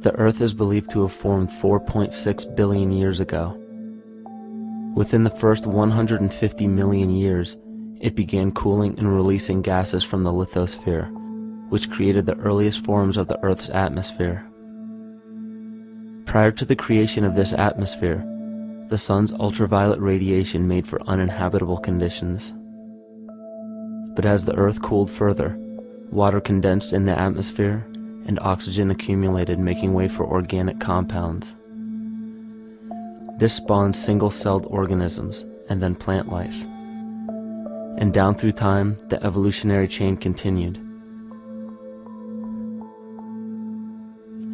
The Earth is believed to have formed 4.6 billion years ago. Within the first 150 million years, it began cooling and releasing gases from the lithosphere, which created the earliest forms of the Earth's atmosphere. Prior to the creation of this atmosphere, the sun's ultraviolet radiation made for uninhabitable conditions. But as the Earth cooled further, water condensed in the atmosphere and oxygen accumulated making way for organic compounds. This spawned single-celled organisms and then plant life. And down through time, the evolutionary chain continued.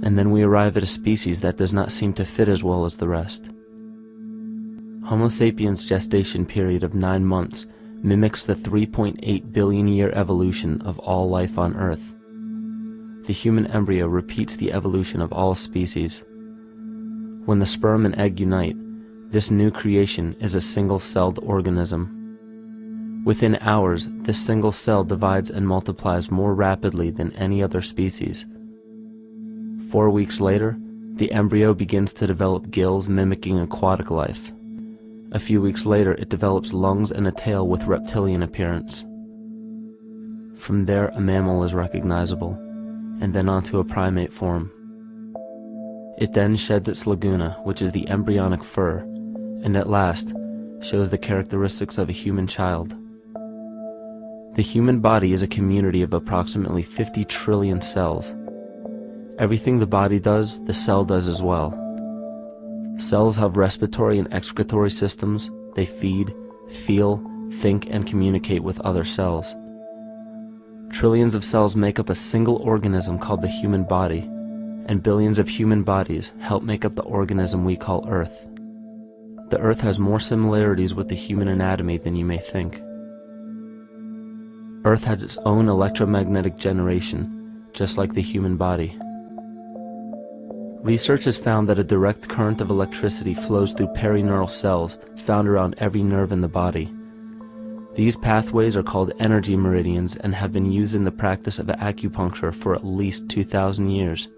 And then we arrive at a species that does not seem to fit as well as the rest. Homo sapiens' gestation period of nine months mimics the 3.8 billion year evolution of all life on Earth. The human embryo repeats the evolution of all species. When the sperm and egg unite, this new creation is a single-celled organism. Within hours, this single cell divides and multiplies more rapidly than any other species. Four weeks later, the embryo begins to develop gills mimicking aquatic life. A few weeks later, it develops lungs and a tail with reptilian appearance. From there, a mammal is recognizable, and then onto a primate form. It then sheds its lanugo, which is the embryonic fur, and at last shows the characteristics of a human child. The human body is a community of approximately 50 trillion cells. Everything the body does, the cell does as well. Cells have respiratory and excretory systems, they feed, feel, think, and communicate with other cells. Trillions of cells make up a single organism called the human body, and billions of human bodies help make up the organism we call Earth. The Earth has more similarities with the human anatomy than you may think. Earth has its own electromagnetic generation, just like the human body. Research has found that a direct current of electricity flows through perineural cells found around every nerve in the body. These pathways are called energy meridians and have been used in the practice of acupuncture for at least 2,000 years.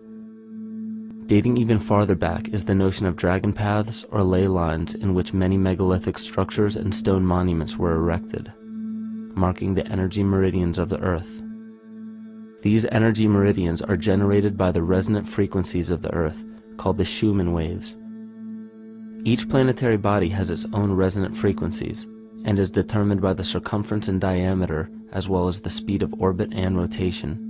Dating even farther back is the notion of dragon paths or ley lines in which many megalithic structures and stone monuments were erected, marking the energy meridians of the earth. These energy meridians are generated by the resonant frequencies of the Earth, called the Schumann waves. Each planetary body has its own resonant frequencies and is determined by the circumference and diameter as well as the speed of orbit and rotation.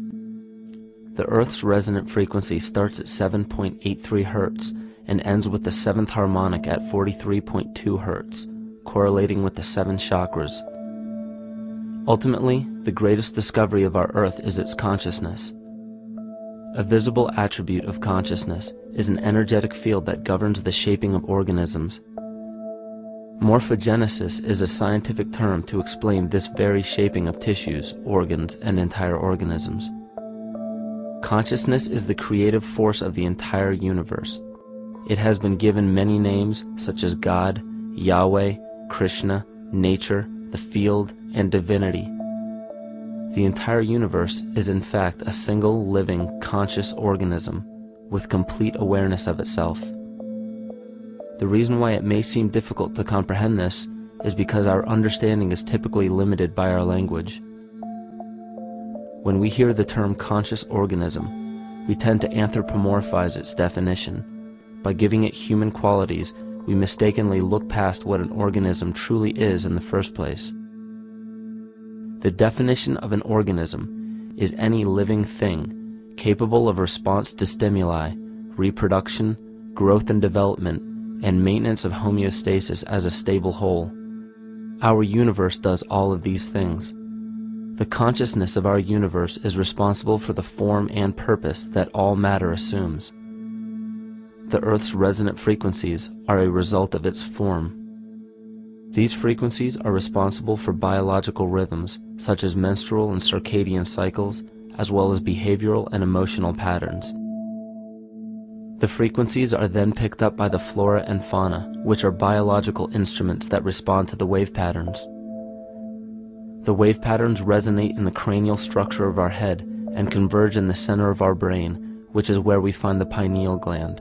The Earth's resonant frequency starts at 7.83 Hz and ends with the seventh harmonic at 43.2 Hz, correlating with the seven chakras, Ultimately, the greatest discovery of our Earth is its consciousness. A visible attribute of consciousness is an energetic field that governs the shaping of organisms. Morphogenesis is a scientific term to explain this very shaping of tissues, organs, and entire organisms. Consciousness is the creative force of the entire universe. It has been given many names such as God, Yahweh, Krishna, nature, the field, and divinity. The entire universe is in fact a single living conscious organism with complete awareness of itself. The reason why it may seem difficult to comprehend this is because our understanding is typically limited by our language. When we hear the term conscious organism, we tend to anthropomorphize its definition. By giving it human qualities, we mistakenly look past what an organism truly is in the first place. The definition of an organism is any living thing capable of response to stimuli, reproduction, growth and development, and maintenance of homeostasis as a stable whole. Our universe does all of these things. The consciousness of our universe is responsible for the form and purpose that all matter assumes. The Earth's resonant frequencies are a result of its form. These frequencies are responsible for biological rhythms, such as menstrual and circadian cycles, as well as behavioral and emotional patterns. The frequencies are then picked up by the flora and fauna, which are biological instruments that respond to the wave patterns. The wave patterns resonate in the cranial structure of our head and converge in the center of our brain, which is where we find the pineal gland.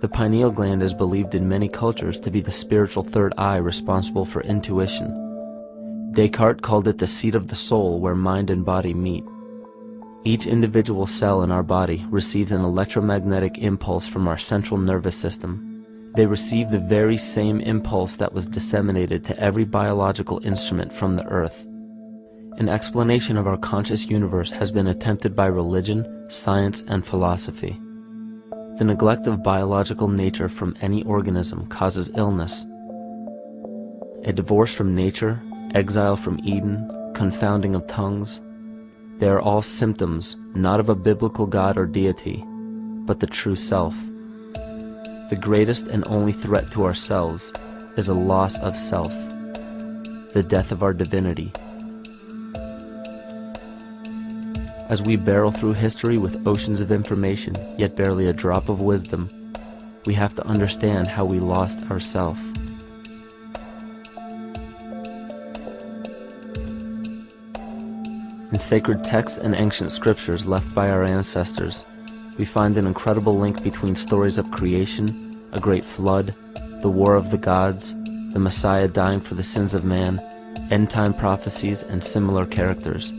The pineal gland is believed in many cultures to be the spiritual third eye responsible for intuition. Descartes called it the seat of the soul where mind and body meet. Each individual cell in our body receives an electromagnetic impulse from our central nervous system. They receive the very same impulse that was disseminated to every biological instrument from the earth. An explanation of our conscious universe has been attempted by religion, science, and philosophy. The neglect of biological nature from any organism causes illness. A divorce from nature, exile from Eden, confounding of tongues, they are all symptoms not of a biblical God or deity, but the true self. The greatest and only threat to ourselves is a loss of self, the death of our divinity. As we barrel through history with oceans of information, yet barely a drop of wisdom, we have to understand how we lost ourself. Sacred texts and ancient scriptures left by our ancestors, we find an incredible link between stories of creation, a great flood, the war of the gods, the Messiah dying for the sins of man, end time prophecies, and similar characters.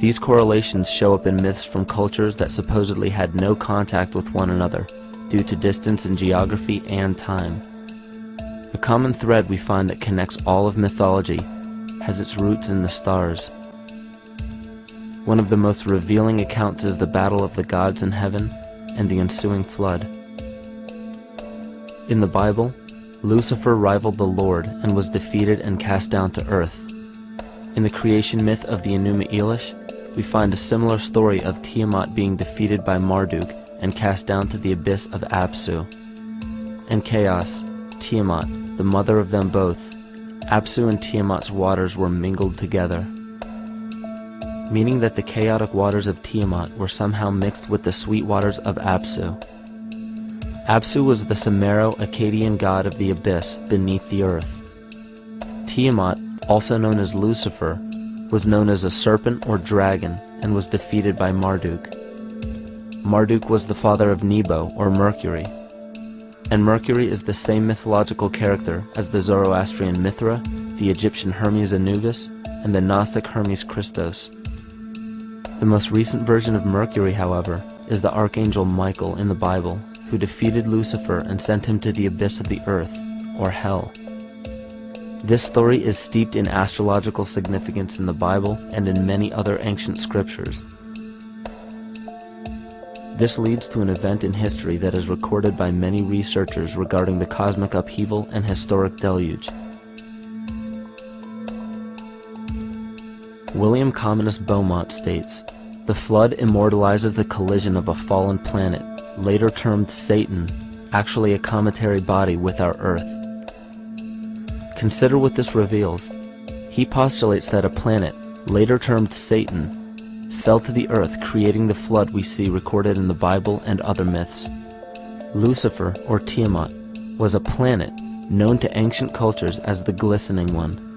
These correlations show up in myths from cultures that supposedly had no contact with one another due to distance in geography and time. The common thread we find that connects all of mythology has its roots in the stars. One of the most revealing accounts is the battle of the gods in heaven and the ensuing flood. In the Bible, Lucifer rivaled the Lord and was defeated and cast down to earth. In the creation myth of the Enuma Elish, we find a similar story of Tiamat being defeated by Marduk and cast down to the abyss of Apsu. And chaos, Tiamat, the mother of them both, Apsu and Tiamat's waters were mingled together, meaning that the chaotic waters of Tiamat were somehow mixed with the sweet waters of Apsu. Apsu was the Sumero-Akkadian god of the abyss beneath the earth. Tiamat, also known as Lucifer, was known as a serpent or dragon and was defeated by Marduk. Marduk was the father of Nebo or Mercury, and Mercury is the same mythological character as the Zoroastrian Mithra, the Egyptian Hermes Anubis, and the Gnostic Hermes Christos. The most recent version of Mercury, however, is the Archangel Michael in the Bible, who defeated Lucifer and sent him to the abyss of the earth, or hell. This story is steeped in astrological significance in the Bible and in many other ancient scriptures. This leads to an event in history that is recorded by many researchers regarding the cosmic upheaval and historic deluge. William Comyns Beaumont states, The flood immortalizes the collision of a fallen planet, later termed Satan, actually a cometary body with our Earth. Consider what this reveals. He postulates that a planet, later termed Satan, fell to the earth creating the flood we see recorded in the Bible and other myths. Lucifer, or Tiamat, was a planet known to ancient cultures as the Glistening One,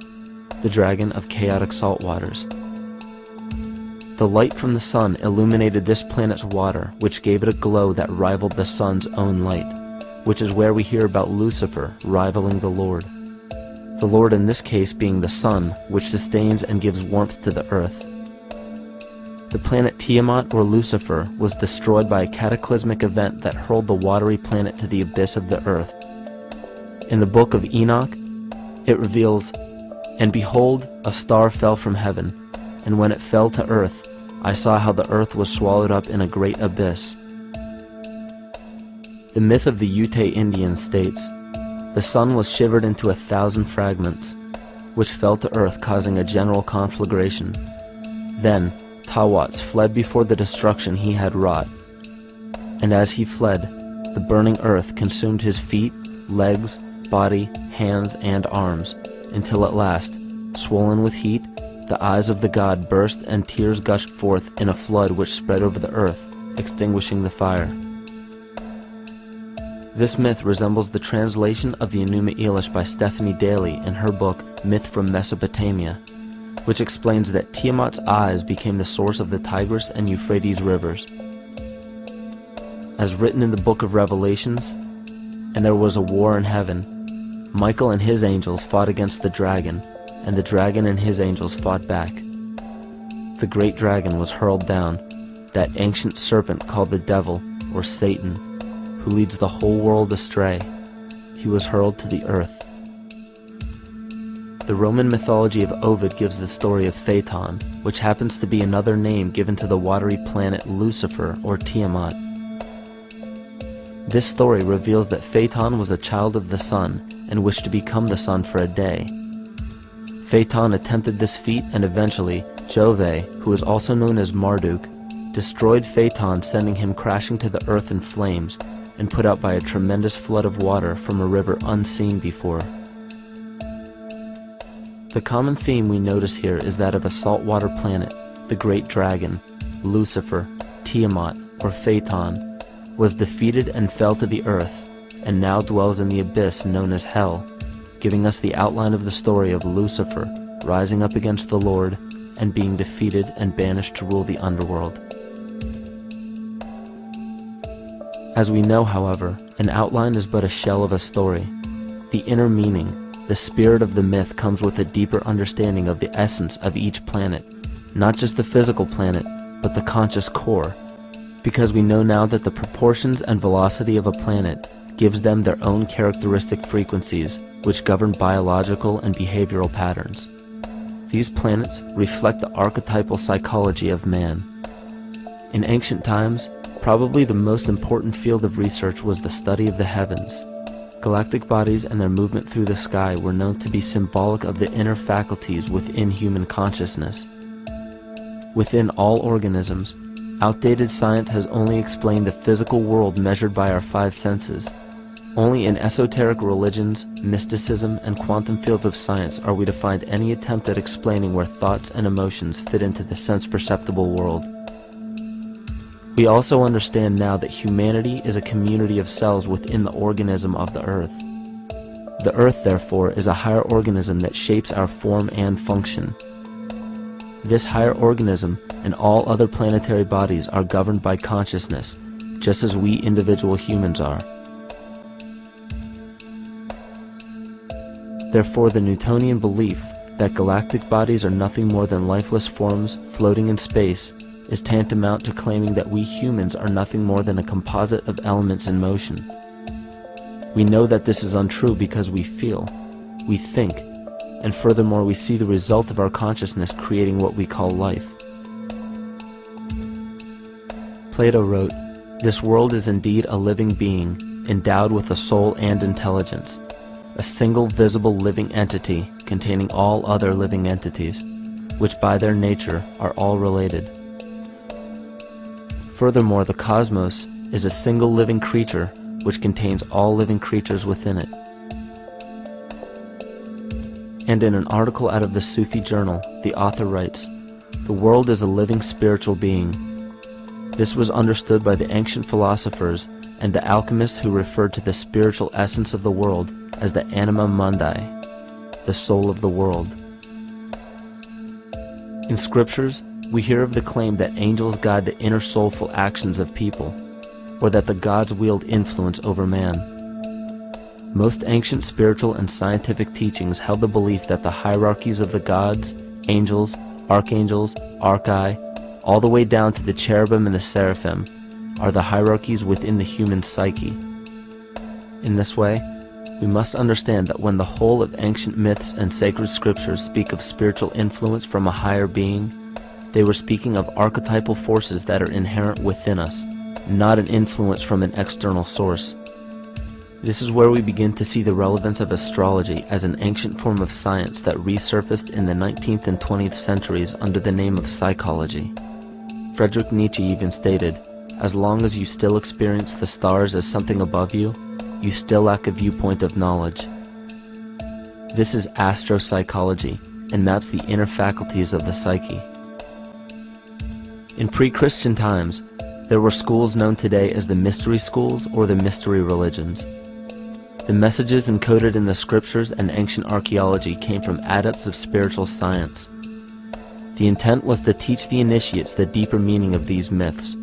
the dragon of chaotic salt waters. The light from the sun illuminated this planet's water, which gave it a glow that rivaled the sun's own light, which is where we hear about Lucifer rivaling the Lord the Lord in this case being the sun, which sustains and gives warmth to the earth. The planet Tiamat or Lucifer was destroyed by a cataclysmic event that hurled the watery planet to the abyss of the earth. In the book of Enoch, it reveals, And behold, a star fell from heaven, and when it fell to earth, I saw how the earth was swallowed up in a great abyss. The myth of the Ute Indians states, the sun was shivered into a thousand fragments, which fell to earth causing a general conflagration. Then Tawats fled before the destruction he had wrought. And as he fled, the burning earth consumed his feet, legs, body, hands, and arms, until at last, swollen with heat, the eyes of the god burst and tears gushed forth in a flood which spread over the earth, extinguishing the fire. This myth resembles the translation of the Enuma Elish by Stephanie Dalley in her book Myth from Mesopotamia. which explains that Tiamat's eyes became the source of the Tigris and Euphrates rivers. As written in the book of Revelations, and there was a war in heaven. Michael and his angels fought against the dragon, and the dragon and his angels fought back. The great dragon was hurled down, that ancient serpent called the devil, or Satan, who leads the whole world astray. He was hurled to the earth. The Roman mythology of Ovid gives the story of Phaeton, which happens to be another name given to the watery planet Lucifer or Tiamat. This story reveals that Phaeton was a child of the sun and wished to become the sun for a day. Phaeton attempted this feat and eventually, Jove, who is also known as Marduk, destroyed Phaeton sending him crashing to the earth in flames and put out by a tremendous flood of water from a river unseen before. The common theme we notice here is that of a saltwater planet, the great dragon, Lucifer, Tiamat, or Phaeton, was defeated and fell to the earth, and now dwells in the abyss known as Hell, giving us the outline of the story of Lucifer rising up against the Lord and being defeated and banished to rule the underworld. As we know, however, an outline is but a shell of a story. The inner meaning, the spirit of the myth comes with a deeper understanding of the essence of each planet, not just the physical planet, but the conscious core, because we know now that the proportions and velocity of a planet gives them their own characteristic frequencies which govern biological and behavioral patterns. These planets reflect the archetypal psychology of man. In ancient times, probably the most important field of research was the study of the heavens. Galactic bodies and their movement through the sky were known to be symbolic of the inner faculties within human consciousness. Within all organisms, Outdated science has only explained the physical world measured by our five senses. Only in esoteric religions, mysticism, and quantum fields of science are we to find any attempt at explaining where thoughts and emotions fit into the sense-perceptible world. We also understand now that humanity is a community of cells within the organism of the Earth. The Earth, therefore, is a higher organism that shapes our form and function. This higher organism and all other planetary bodies are governed by consciousness, just as we individual humans are. Therefore, the Newtonian belief that galactic bodies are nothing more than lifeless forms floating in space is tantamount to claiming that we humans are nothing more than a composite of elements in motion. We know that this is untrue because we feel, we think, and furthermore we see the result of our consciousness creating what we call life. Plato wrote, This world is indeed a living being, endowed with a soul and intelligence, a single visible living entity containing all other living entities, which by their nature are all related. Furthermore, the cosmos is a single living creature which contains all living creatures within it. And in an article out of the Sufi journal, the author writes, The world is a living spiritual being. This was understood by the ancient philosophers and the alchemists who referred to the spiritual essence of the world as the anima mundi, the soul of the world. In scriptures, we hear of the claim that angels guide the inner soulful actions of people, or that the gods wield influence over man. Most ancient spiritual and scientific teachings held the belief that the hierarchies of the gods, angels, archangels, archai, all the way down to the cherubim and the seraphim, are the hierarchies within the human psyche. In this way, we must understand that when the whole of ancient myths and sacred scriptures speak of spiritual influence from a higher being, they were speaking of archetypal forces that are inherent within us, not an influence from an external source. This is where we begin to see the relevance of astrology as an ancient form of science that resurfaced in the 19th and 20th centuries under the name of psychology. Friedrich Nietzsche even stated, as long as you still experience the stars as something above you, you still lack a viewpoint of knowledge. This is astropsychology and maps the inner faculties of the psyche. In pre-Christian times, there were schools known today as the mystery schools or the mystery religions. The messages encoded in the scriptures and ancient archaeology came from adepts of spiritual science. The intent was to teach the initiates the deeper meaning of these myths.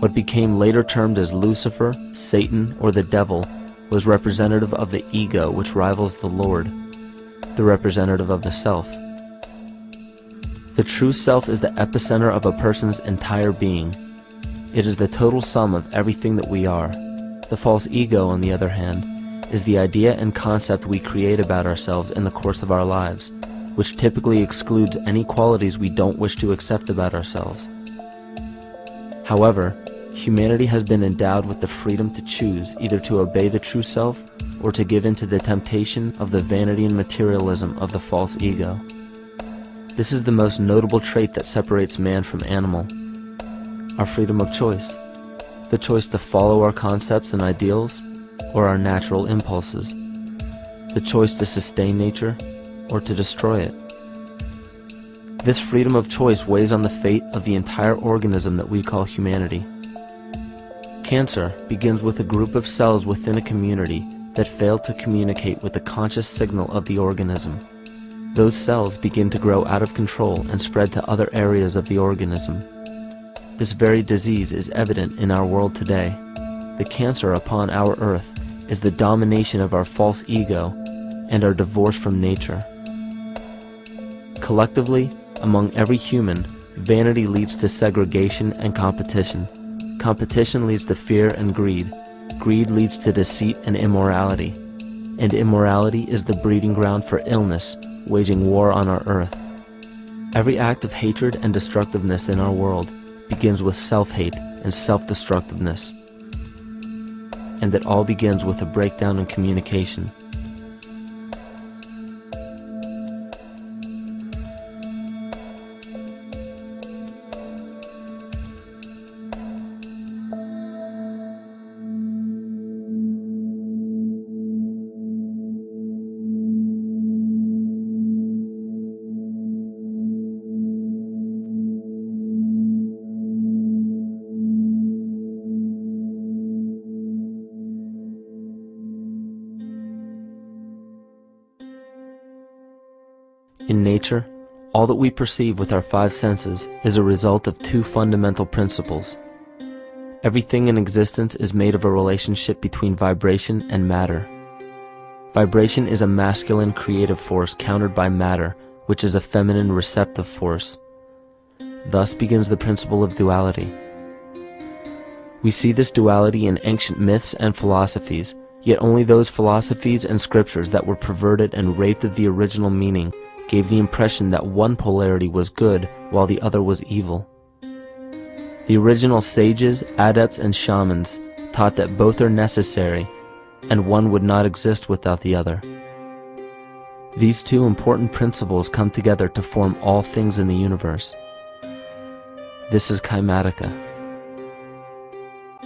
What became later termed as Lucifer, Satan, or the devil was representative of the ego which rivals the Lord, the representative of the self. The true self is the epicenter of a person's entire being. It is the total sum of everything that we are. The false ego, on the other hand, is the idea and concept we create about ourselves in the course of our lives, which typically excludes any qualities we don't wish to accept about ourselves. However, humanity has been endowed with the freedom to choose either to obey the true self or to give in to the temptation of the vanity and materialism of the false ego. This is the most notable trait that separates man from animal our freedom of choice, the choice to follow our concepts and ideals or our natural impulses, the choice to sustain nature or to destroy it. This freedom of choice weighs on the fate of the entire organism that we call humanity. Cancer begins with a group of cells within a community that fail to communicate with the conscious signal of the organism. Those cells begin to grow out of control and spread to other areas of the organism. This very disease is evident in our world today. The cancer upon our earth is the domination of our false ego and our divorce from nature. Collectively, among every human, vanity leads to segregation and competition. Competition leads to fear and greed. Greed leads to deceit and immorality. And immorality is the breeding ground for illness, waging war on our earth. Every act of hatred and destructiveness in our world begins with self-hate and self-destructiveness. And that all begins with a breakdown in communication. Nature, all that we perceive with our five senses is a result of two fundamental principles. Everything in existence is made of a relationship between vibration and matter. Vibration is a masculine creative force countered by matter, which is a feminine receptive force. Thus begins the principle of duality. We see this duality in ancient myths and philosophies, yet only those philosophies and scriptures that were perverted and raped of the original meaning gave the impression that one polarity was good while the other was evil. The original sages, adepts, and shamans taught that both are necessary and one would not exist without the other. These two important principles come together to form all things in the universe. This is Kymatica.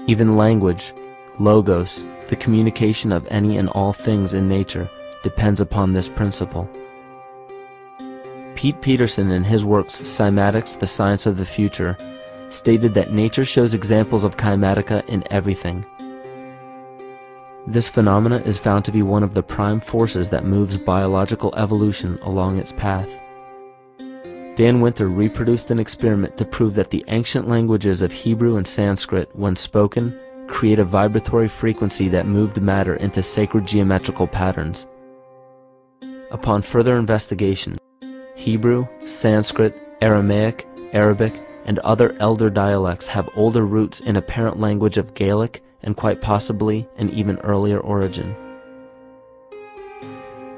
Even language, logos, the communication of any and all things in nature, depends upon this principle. Pete Peterson in his works Cymatics, The Science of the Future, stated that nature shows examples of kymatica in everything. This phenomena is found to be one of the prime forces that moves biological evolution along its path. Dan Winter reproduced an experiment to prove that the ancient languages of Hebrew and Sanskrit, when spoken, create a vibratory frequency that moved matter into sacred geometrical patterns. Upon further investigation, Hebrew, Sanskrit, Aramaic, Arabic, and other elder dialects have older roots in apparent language of Gaelic and quite possibly an even earlier origin.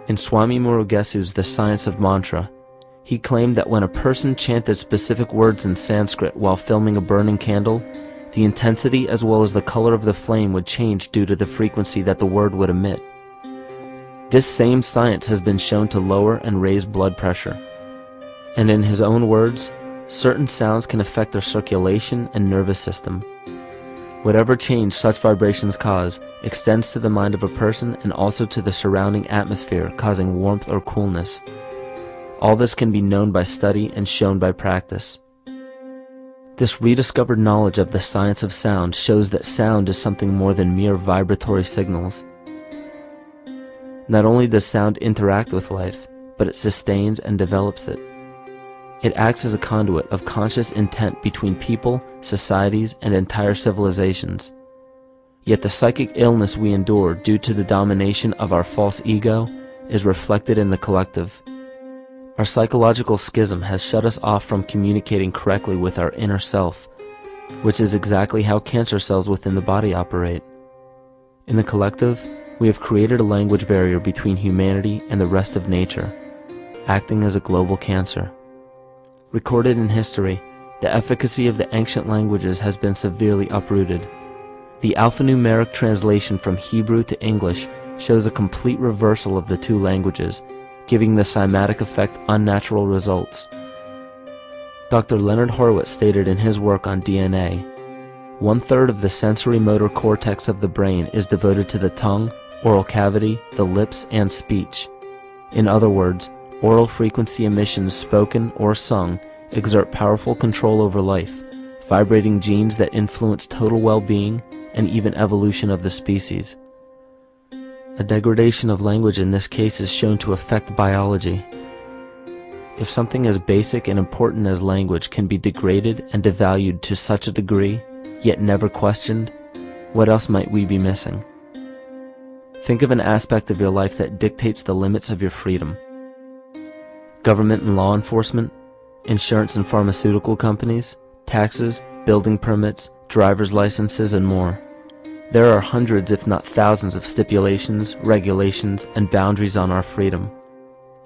In Swami Murugesu's The Science of Mantra, he claimed that when a person chanted specific words in Sanskrit while filming a burning candle, the intensity as well as the color of the flame would change due to the frequency that the word would emit. This same science has been shown to lower and raise blood pressure. And in his own words, certain sounds can affect their circulation and nervous system. Whatever change such vibrations cause extends to the mind of a person and also to the surrounding atmosphere, causing warmth or coolness. All this can be known by study and shown by practice. This rediscovered knowledge of the science of sound shows that sound is something more than mere vibratory signals. Not only does sound interact with life, but it sustains and develops it. It acts as a conduit of conscious intent between people, societies, and entire civilizations. Yet the psychic illness we endure due to the domination of our false ego is reflected in the collective. Our psychological schism has shut us off from communicating correctly with our inner self, which is exactly how cancer cells within the body operate. In the collective, we have created a language barrier between humanity and the rest of nature, acting as a global cancer. Recorded in history, the efficacy of the ancient languages has been severely uprooted. The alphanumeric translation from Hebrew to English shows a complete reversal of the two languages, giving the cymatic effect unnatural results. Dr. Leonard Horowitz stated in his work on DNA, one third of the sensory motor cortex of the brain is devoted to the tongue, oral cavity, the lips, and speech. In other words, oral frequency emissions spoken or sung exert powerful control over life, vibrating genes that influence total well-being and even evolution of the species. A degradation of language in this case is shown to affect biology. If something as basic and important as language can be degraded and devalued to such a degree, yet never questioned, what else might we be missing? Think of an aspect of your life that dictates the limits of your freedom. Government and law enforcement, insurance and pharmaceutical companies, taxes, building permits, driver's licenses, and more. There are hundreds if not thousands of stipulations, regulations, and boundaries on our freedom.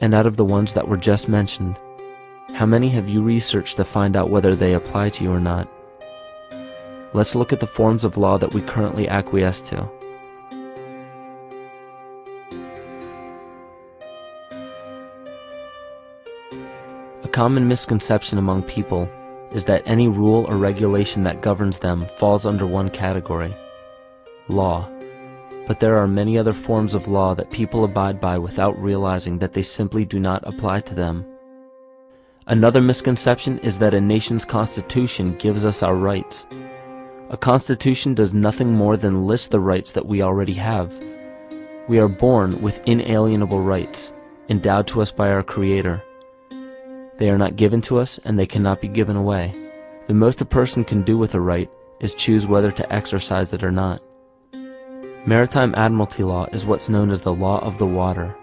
And out of the ones that were just mentioned, how many have you researched to find out whether they apply to you or not? Let's look at the forms of law that we currently acquiesce to. Common misconception among people is that any rule or regulation that governs them falls under one category law. But there are many other forms of law that people abide by without realizing that they simply do not apply to them. Another misconception is that a nation's constitution gives us our rights. A constitution does nothing more than list the rights that we already have. We are born with inalienable rights, endowed to us by our Creator. They are not given to us and they cannot be given away. The most a person can do with a right is choose whether to exercise it or not. Maritime admiralty law is what's known as the law of the water.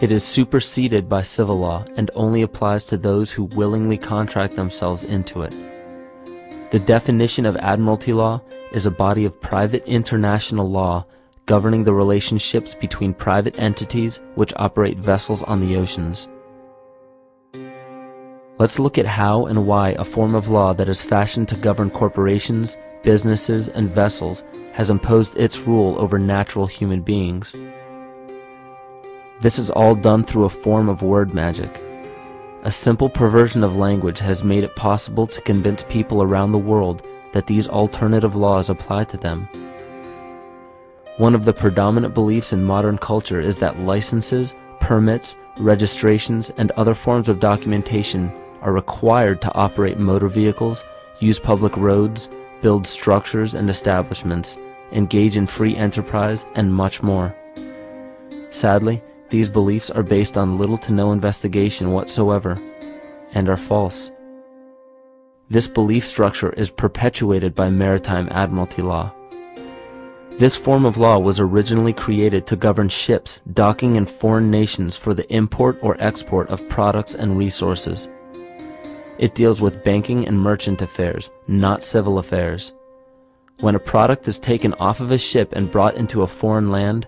It is superseded by civil law and only applies to those who willingly contract themselves into it. The definition of admiralty law is a body of private international law governing the relationships between private entities which operate vessels on the oceans. Let's look at how and why a form of law that is fashioned to govern corporations, businesses, and vessels has imposed its rule over natural human beings. This is all done through a form of word magic. A simple perversion of language has made it possible to convince people around the world that these alternative laws apply to them. One of the predominant beliefs in modern culture is that licenses, permits, registrations, and other forms of documentation are required to operate motor vehicles, use public roads, build structures and establishments, engage in free enterprise, and much more. Sadly, these beliefs are based on little to no investigation whatsoever, and are false. This belief structure is perpetuated by maritime admiralty law. This form of law was originally created to govern ships docking in foreign nations for the import or export of products and resources. It deals with banking and merchant affairs, not civil affairs. When a product is taken off of a ship and brought into a foreign land,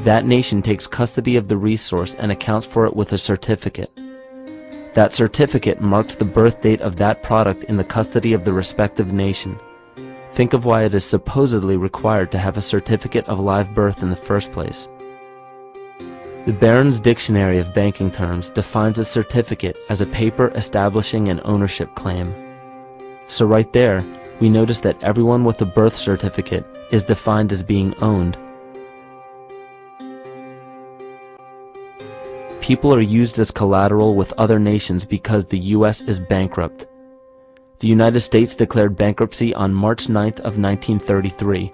that nation takes custody of the resource and accounts for it with a certificate. That certificate marks the birth date of that product in the custody of the respective nation. Think of why it is supposedly required to have a certificate of live birth in the first place. The Barron's Dictionary of Banking Terms defines a certificate as a paper establishing an ownership claim. So right there, we notice that everyone with a birth certificate is defined as being owned. People are used as collateral with other nations because the U.S. is bankrupt. The United States declared bankruptcy on March 9th of 1933.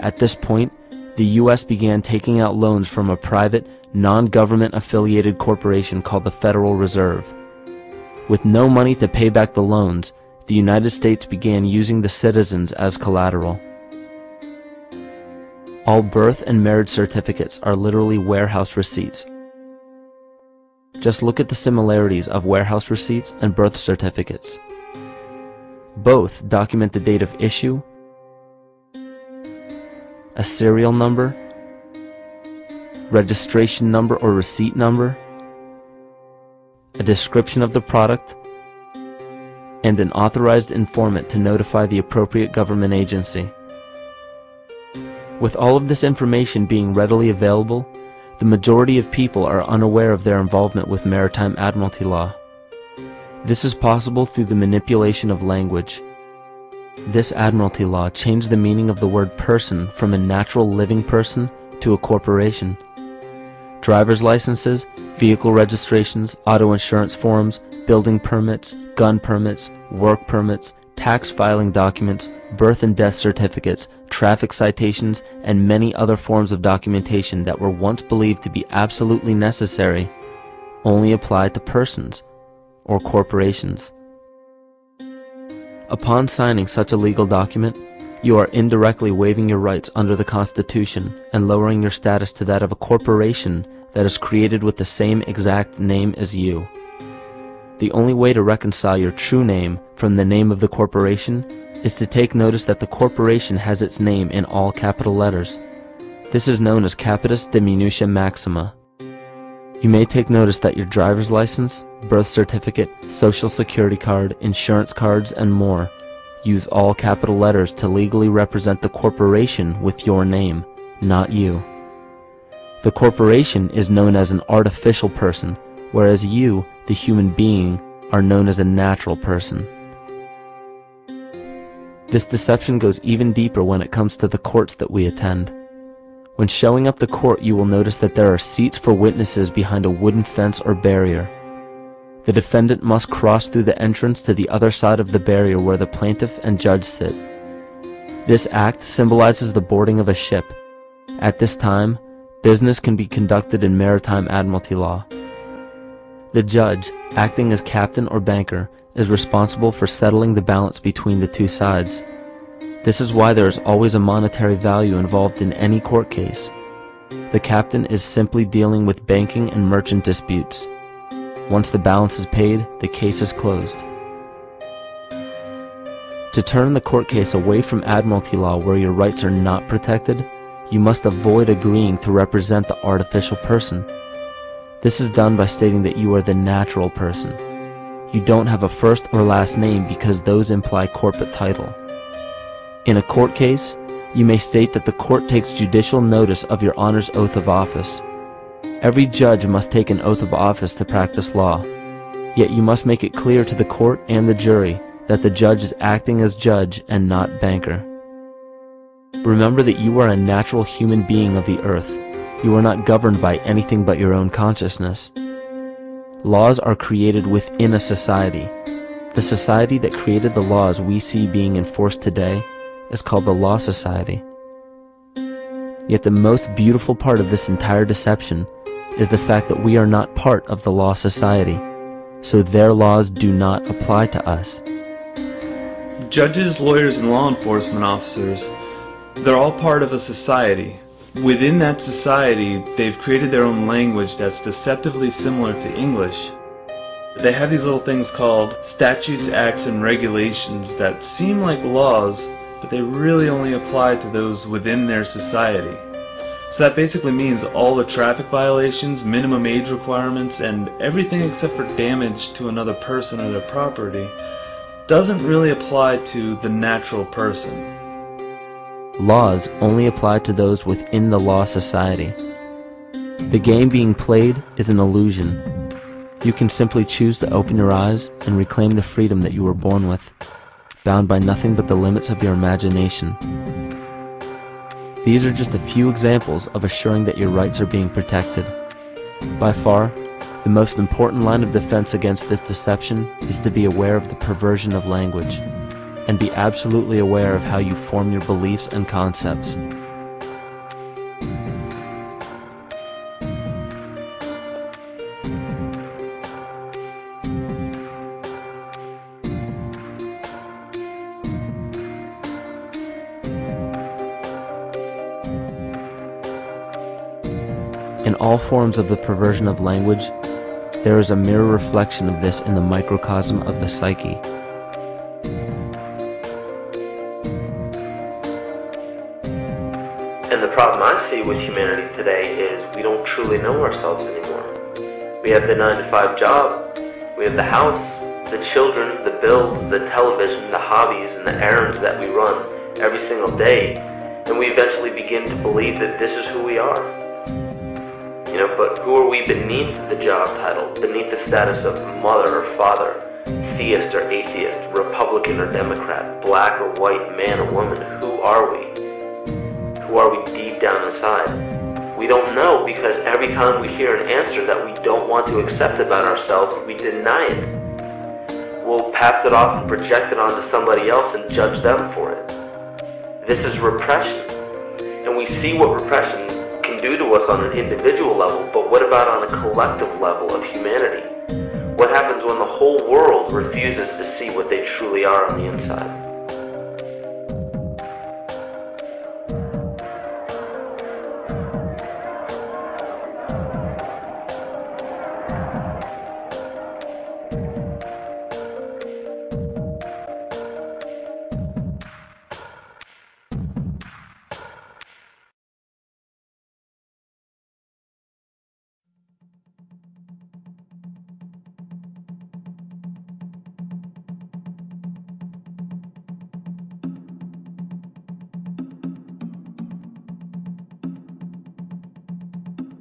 At this point, the U.S. began taking out loans from a private, non-government affiliated corporation called the Federal Reserve. With no money to pay back the loans, the United States began using the citizens as collateral. All birth and marriage certificates are literally warehouse receipts. Just look at the similarities of warehouse receipts and birth certificates. Both document the date of issue, a serial number, registration number or receipt number, a description of the product, and an authorized informant to notify the appropriate government agency. With all of this information being readily available, the majority of people are unaware of their involvement with maritime admiralty law. This is possible through the manipulation of language. This admiralty law changed the meaning of the word person from a natural living person to a corporation. Driver's licenses, vehicle registrations, auto insurance forms, building permits, gun permits, work permits, tax filing documents, birth and death certificates, traffic citations, and many other forms of documentation that were once believed to be absolutely necessary only applied to persons or corporations. Upon signing such a legal document, you are indirectly waiving your rights under the Constitution and lowering your status to that of a corporation that is created with the same exact name as you. The only way to reconcile your true name from the name of the corporation is to take notice that the corporation has its name in all capital letters. This is known as capitis diminutia maxima. You may take notice that your driver's license, birth certificate, social security card, insurance cards, and more use all capital letters to legally represent the corporation with your name, not you. The corporation is known as an artificial person, whereas you, the human being, are known as a natural person. This deception goes even deeper when it comes to the courts that we attend. When showing up the court, you will notice that there are seats for witnesses behind a wooden fence or barrier. The defendant must cross through the entrance to the other side of the barrier where the plaintiff and judge sit. This act symbolizes the boarding of a ship. At this time, business can be conducted in maritime admiralty law. The judge, acting as captain or banker, is responsible for settling the balance between the two sides. This is why there is always a monetary value involved in any court case. The captain is simply dealing with banking and merchant disputes. Once the balance is paid, the case is closed. To turn the court case away from admiralty law where your rights are not protected, you must avoid agreeing to represent the artificial person. This is done by stating that you are the natural person. You don't have a first or last name because those imply corporate title. In a court case, you may state that the court takes judicial notice of your honor's oath of office. Every judge must take an oath of office to practice law. Yet you must make it clear to the court and the jury that the judge is acting as judge and not banker. Remember that you are a natural human being of the earth you are not governed by anything but your own consciousness. Laws are created within a society. The society that created the laws we see being enforced today is called the Law Society. Yet the most beautiful part of this entire deception is the fact that we are not part of the Law Society, so their laws do not apply to us. Judges, lawyers, and law enforcement officers, they're all part of a society within that society, they've created their own language that's deceptively similar to English. They have these little things called statutes, acts, and regulations that seem like laws, but they really only apply to those within their society. So that basically means all the traffic violations, minimum age requirements, and everything except for damage to another person or their property doesn't really apply to the natural person. Laws only apply to those within the law society. The game being played is an illusion. You can simply choose to open your eyes and reclaim the freedom that you were born with, bound by nothing but the limits of your imagination. These are just a few examples of assuring that your rights are being protected. By far, the most important line of defense against this deception is to be aware of the perversion of language and be absolutely aware of how you form your beliefs and concepts. All forms of the perversion of language, there is a mirror reflection of this in the microcosm of the psyche. And the problem I see with humanity today is we don't truly know ourselves anymore. We have the 9 to 5 job, we have the house, the children, the bills, the television, the hobbies, and the errands that we run every single day, and we eventually begin to believe that this is who we are. You know, but who are we beneath the job title, beneath the status of mother or father, theist or atheist, Republican or Democrat, black or white, man or woman? Who are we? Who are we deep down inside? We don't know because every time we hear an answer that we don't want to accept about ourselves, we deny it. We'll pass it off and project it onto somebody else and judge them for it. This is repression. And we see what repression do to us on an individual level, but what about on a collective level of humanity? What happens when the whole world refuses to see what they truly are on the inside?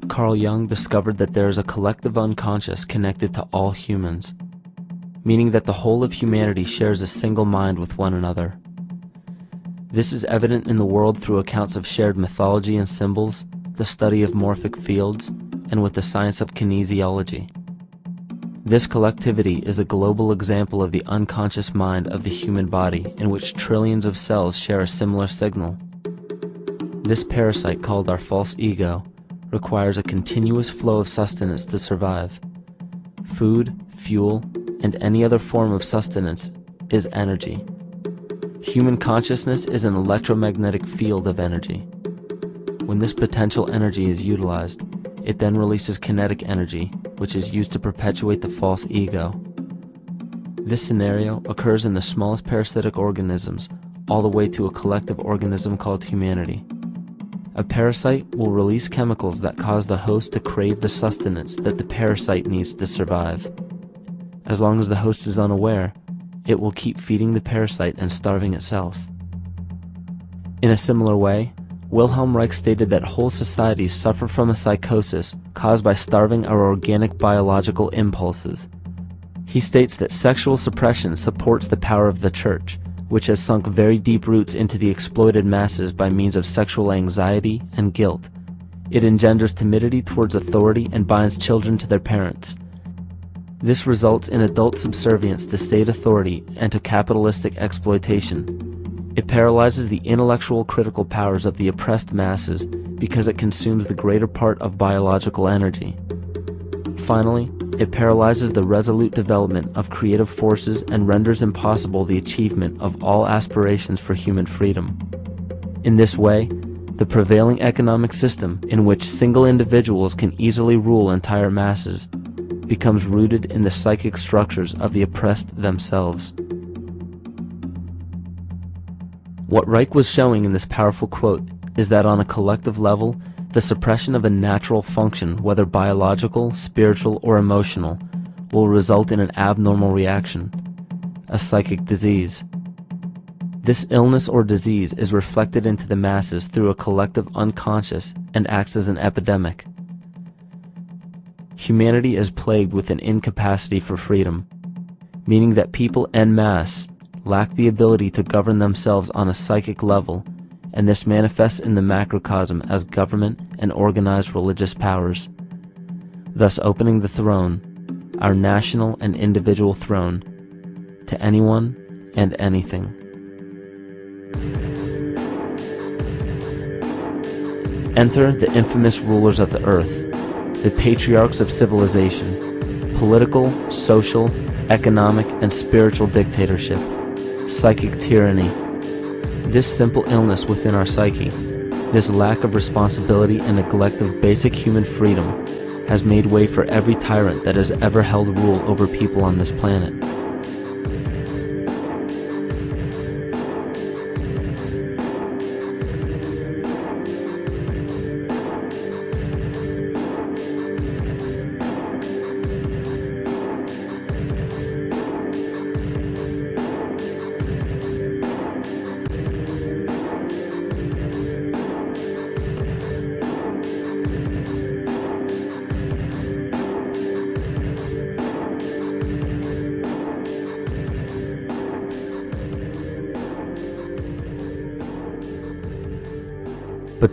Carl Jung discovered that there is a collective unconscious connected to all humans, meaning that the whole of humanity shares a single mind with one another. This is evident in the world through accounts of shared mythology and symbols, the study of morphic fields, and with the science of kinesiology. This collectivity is a global example of the unconscious mind of the human body in which trillions of cells share a similar signal. This parasite called our false ego requires a continuous flow of sustenance to survive. Food, fuel, and any other form of sustenance is energy. Human consciousness is an electromagnetic field of energy. When this potential energy is utilized, it then releases kinetic energy, which is used to perpetuate the false ego. This scenario occurs in the smallest parasitic organisms, all the way to a collective organism called humanity. A parasite will release chemicals that cause the host to crave the sustenance that the parasite needs to survive. As long as the host is unaware, it will keep feeding the parasite and starving itself. In a similar way, Wilhelm Reich stated that whole societies suffer from a psychosis caused by starving our organic biological impulses. He states that sexual suppression supports the power of the church which has sunk very deep roots into the exploited masses by means of sexual anxiety and guilt. It engenders timidity towards authority and binds children to their parents. This results in adult subservience to state authority and to capitalistic exploitation. It paralyzes the intellectual critical powers of the oppressed masses because it consumes the greater part of biological energy. Finally, it paralyzes the resolute development of creative forces and renders impossible the achievement of all aspirations for human freedom. In this way, the prevailing economic system in which single individuals can easily rule entire masses becomes rooted in the psychic structures of the oppressed themselves. What Reich was showing in this powerful quote is that on a collective level, the suppression of a natural function, whether biological, spiritual, or emotional, will result in an abnormal reaction, a psychic disease. This illness or disease is reflected into the masses through a collective unconscious and acts as an epidemic. Humanity is plagued with an incapacity for freedom, meaning that people en masse lack the ability to govern themselves on a psychic level and this manifests in the macrocosm as government and organized religious powers, thus opening the throne, our national and individual throne, to anyone and anything. Enter the infamous rulers of the earth, the patriarchs of civilization, political, social, economic, and spiritual dictatorship, psychic tyranny, this simple illness within our psyche, This lack of responsibility and neglect of basic human freedom has made way for every tyrant that has ever held rule over people on this planet.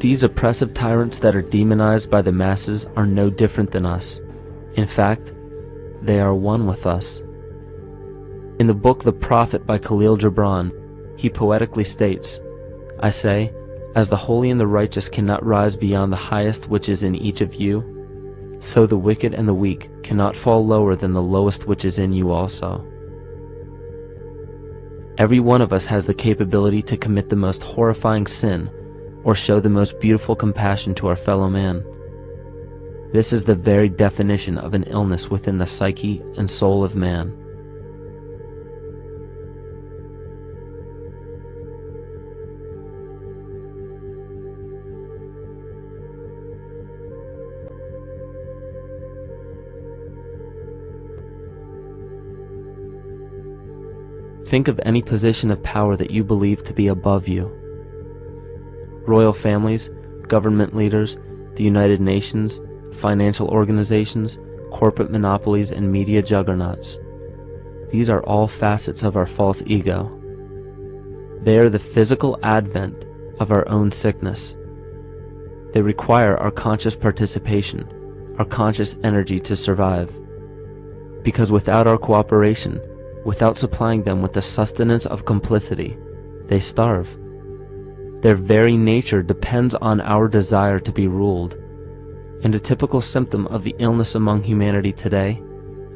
These oppressive tyrants that are demonized by the masses are no different than us. In fact, they are one with us. In the book The Prophet by Khalil Gibran, he poetically states, I say, as the holy and the righteous cannot rise beyond the highest which is in each of you, so the wicked and the weak cannot fall lower than the lowest which is in you also. Every one of us has the capability to commit the most horrifying sin or show the most beautiful compassion to our fellow man. This is the very definition of an illness within the psyche and soul of man. Think of any position of power that you believe to be above you. Royal families, government leaders, the United Nations, financial organizations, corporate monopolies, and media juggernauts. These are all facets of our false ego. They are the physical advent of our own sickness. They require our conscious participation, our conscious energy to survive. Because without our cooperation, without supplying them with the sustenance of complicity, they starve. Their very nature depends on our desire to be ruled. And a typical symptom of the illness among humanity today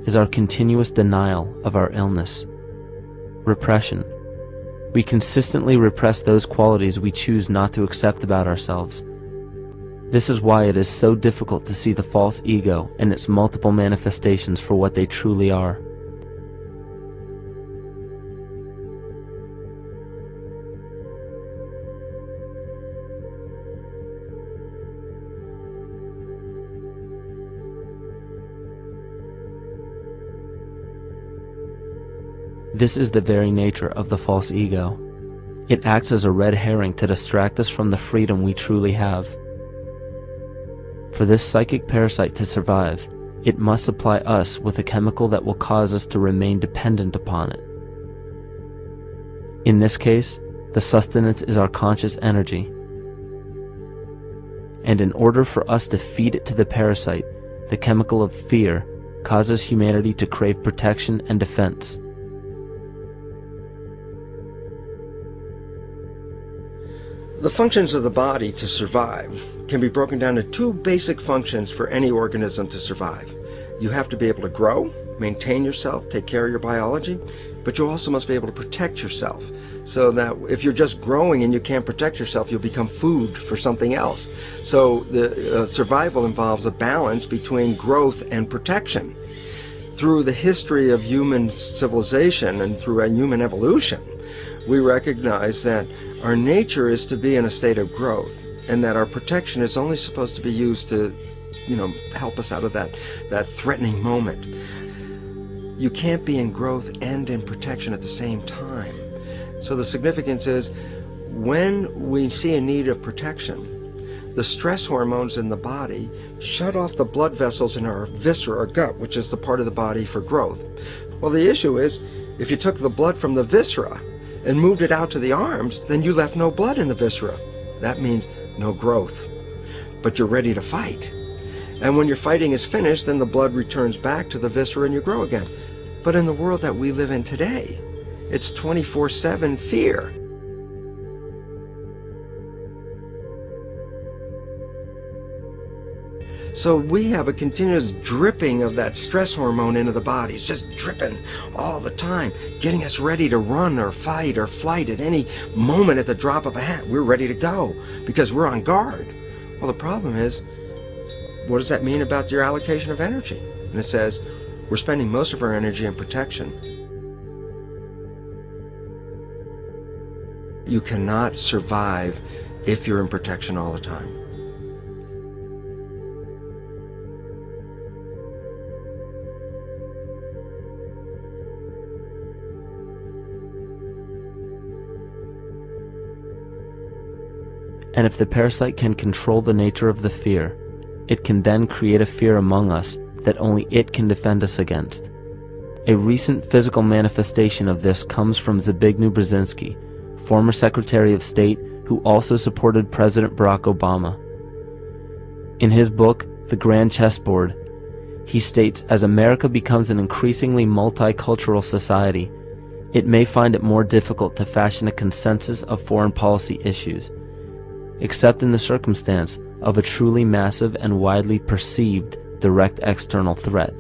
is our continuous denial of our illness. Repression. We consistently repress those qualities we choose not to accept about ourselves. This is why it is so difficult to see the false ego and its multiple manifestations for what they truly are. This is the very nature of the false ego. It acts as a red herring to distract us from the freedom we truly have. For this psychic parasite to survive, it must supply us with a chemical that will cause us to remain dependent upon it. In this case, the sustenance is our conscious energy. And in order for us to feed it to the parasite, the chemical of fear causes humanity to crave protection and defense. The functions of the body to survive can be broken down to two basic functions for any organism to survive. You have to be able to grow, maintain yourself, take care of your biology, but you also must be able to protect yourself so that if you're just growing and you can't protect yourself, you'll become food for something else. So the uh, survival involves a balance between growth and protection. Through the history of human civilization and through human evolution, we recognize that our nature is to be in a state of growth and that our protection is only supposed to be used to, you know, help us out of that, that threatening moment. You can't be in growth and in protection at the same time. So the significance is when we see a need of protection, the stress hormones in the body shut off the blood vessels in our viscera or gut, which is the part of the body for growth. Well, the issue is if you took the blood from the viscera and moved it out to the arms, then you left no blood in the viscera. That means no growth. But you're ready to fight. And when your fighting is finished, then the blood returns back to the viscera and you grow again. But in the world that we live in today, it's 24 7 fear. So we have a continuous dripping of that stress hormone into the body. It's just dripping all the time, getting us ready to run or fight or flight at any moment at the drop of a hat. We're ready to go because we're on guard. Well, the problem is, what does that mean about your allocation of energy? And it says, we're spending most of our energy in protection. You cannot survive if you're in protection all the time. And if the parasite can control the nature of the fear, it can then create a fear among us that only it can defend us against. A recent physical manifestation of this comes from Zbigniew Brzezinski, former Secretary of State who also supported President Barack Obama. In his book, The Grand Chessboard, he states as America becomes an increasingly multicultural society, it may find it more difficult to fashion a consensus of foreign policy issues except in the circumstance of a truly massive and widely perceived direct external threat.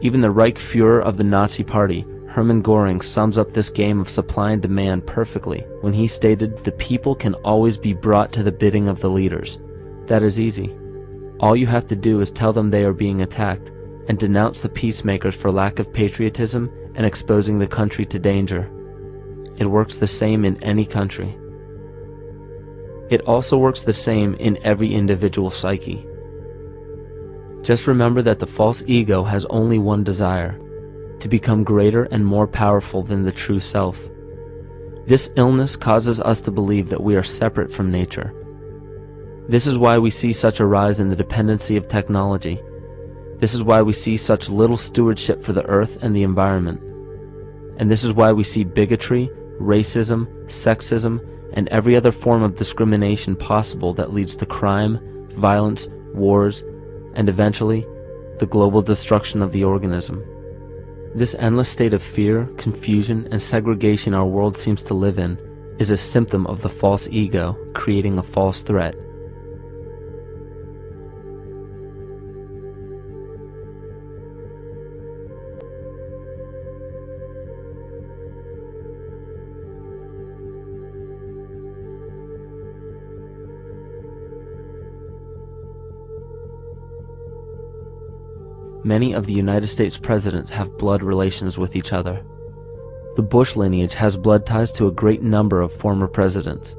Even the Reichsfuhrer of the Nazi Party, Hermann Göring, sums up this game of supply and demand perfectly when he stated, The people can always be brought to the bidding of the leaders. That is easy. All you have to do is tell them they are being attacked and denounce the peacemakers for lack of patriotism and exposing the country to danger. It works the same in any country. It also works the same in every individual psyche. Just remember that the false ego has only one desire to become greater and more powerful than the true self. This illness causes us to believe that we are separate from nature. This is why we see such a rise in the dependency of technology. This is why we see such little stewardship for the earth and the environment. And this is why we see bigotry, racism, sexism, and every other form of discrimination possible that leads to crime, violence, wars, and eventually, the global destruction of the organism. This endless state of fear, confusion, and segregation our world seems to live in is a symptom of the false ego creating a false threat. Many of the United States presidents have blood relations with each other. The Bush lineage has blood ties to a great number of former presidents.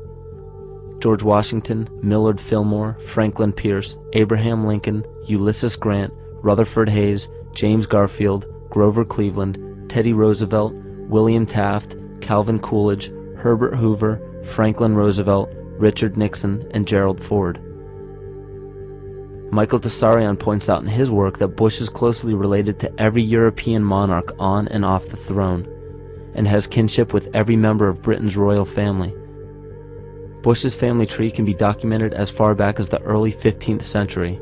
George Washington, Millard Fillmore, Franklin Pierce, Abraham Lincoln, Ulysses Grant, Rutherford Hayes, James Garfield, Grover Cleveland, Teddy Roosevelt, William Taft, Calvin Coolidge, Herbert Hoover, Franklin Roosevelt, Richard Nixon, and Gerald Ford. Michael Tsarion points out in his work that Bush is closely related to every European monarch on and off the throne, and has kinship with every member of Britain's royal family. Bush's family tree can be documented as far back as the early 15th century.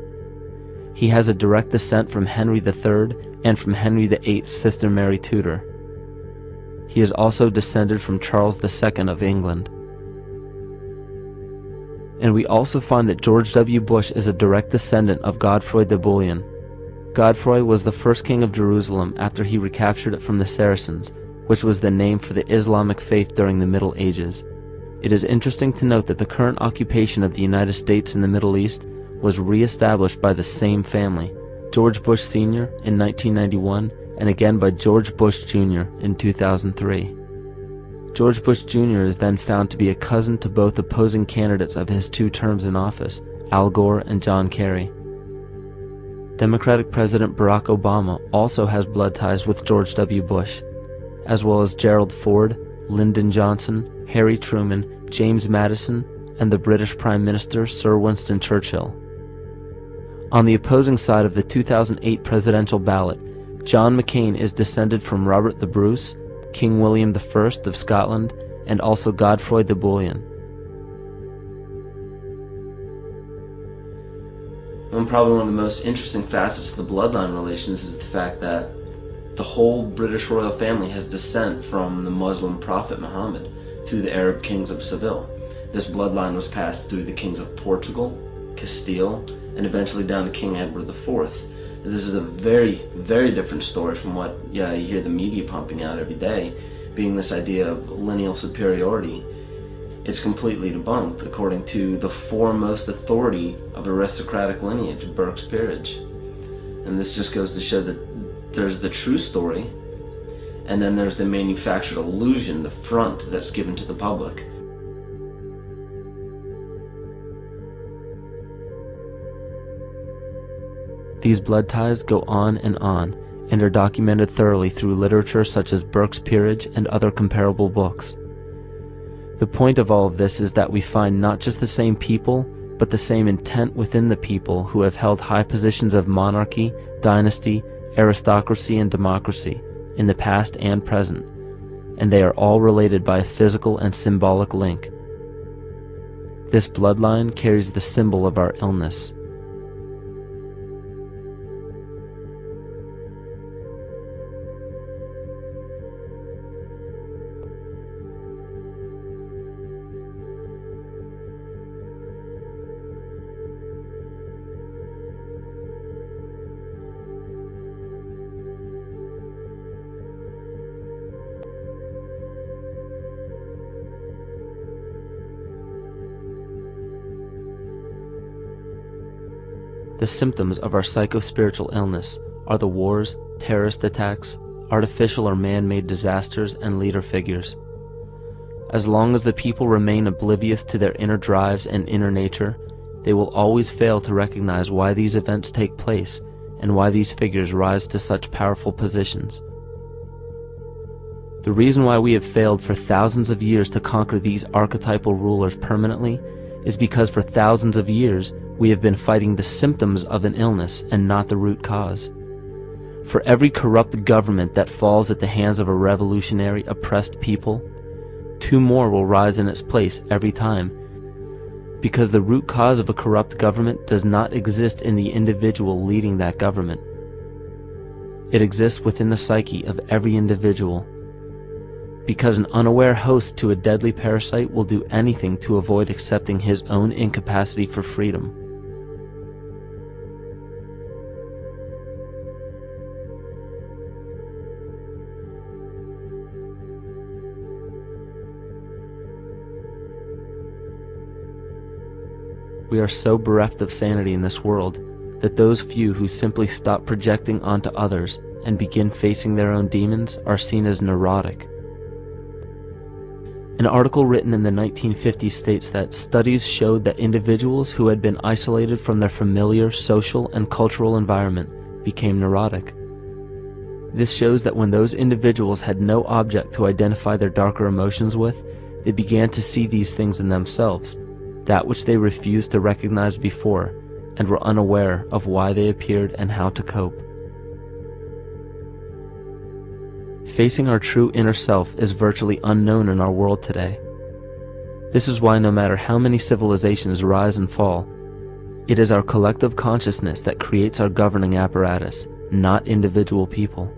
He has a direct descent from Henry III and from Henry VIII's sister Mary Tudor. He is also descended from Charles II of England and we also find that George W. Bush is a direct descendant of Godfrey de Bouillon. Godfrey was the first king of Jerusalem after he recaptured it from the Saracens, which was the name for the Islamic faith during the Middle Ages. It is interesting to note that the current occupation of the United States in the Middle East was re-established by the same family, George Bush Sr. in 1991 and again by George Bush Jr. in 2003. George Bush Jr. is then found to be a cousin to both opposing candidates of his two terms in office, Al Gore and John Kerry. Democratic President Barack Obama also has blood ties with George W. Bush, as well as Gerald Ford, Lyndon Johnson, Harry Truman, James Madison, and the British Prime Minister Sir Winston Churchill. On the opposing side of the 2008 presidential ballot, John McCain is descended from Robert the Bruce, King William I of Scotland, and also Godefroy de Bouillon. One probably one of the most interesting facets of the bloodline relations is the fact that the whole British royal family has descent from the Muslim prophet Muhammad through the Arab kings of Seville. This bloodline was passed through the kings of Portugal, Castile, and eventually down to King Edward IV. This is a very, very different story from what yeah, you hear the media pumping out every day, being this idea of lineal superiority. It's completely debunked according to the foremost authority of aristocratic lineage, Burke's Peerage. And this just goes to show that there's the true story, and then there's the manufactured illusion, the front that's given to the public. These blood ties go on and on, and are documented thoroughly through literature such as Burke's Peerage and other comparable books. The point of all of this is that we find not just the same people, but the same intent within the people who have held high positions of monarchy, dynasty, aristocracy, and democracy in the past and present, and they are all related by a physical and symbolic link. This bloodline carries the symbol of our illness, The symptoms of our psycho-spiritual illness are the wars, terrorist attacks, artificial or man-made disasters, and leader figures. As long as the people remain oblivious to their inner drives and inner nature, they will always fail to recognize why these events take place and why these figures rise to such powerful positions. The reason why we have failed for thousands of years to conquer these archetypal rulers permanently is because for thousands of years we have been fighting the symptoms of an illness and not the root cause. For every corrupt government that falls at the hands of a revolutionary, oppressed people, two more will rise in its place every time. Because the root cause of a corrupt government does not exist in the individual leading that government. It exists within the psyche of every individual because an unaware host to a deadly parasite will do anything to avoid accepting his own incapacity for freedom. We are so bereft of sanity in this world that those few who simply stop projecting onto others and begin facing their own demons are seen as neurotic. An article written in the 1950s states that studies showed that individuals who had been isolated from their familiar social and cultural environment became neurotic. This shows that when those individuals had no object to identify their darker emotions with, they began to see these things in themselves, that which they refused to recognize before, and were unaware of why they appeared and how to cope. Facing our true inner self is virtually unknown in our world today. This is why no matter how many civilizations rise and fall, it is our collective consciousness that creates our governing apparatus, not individual people.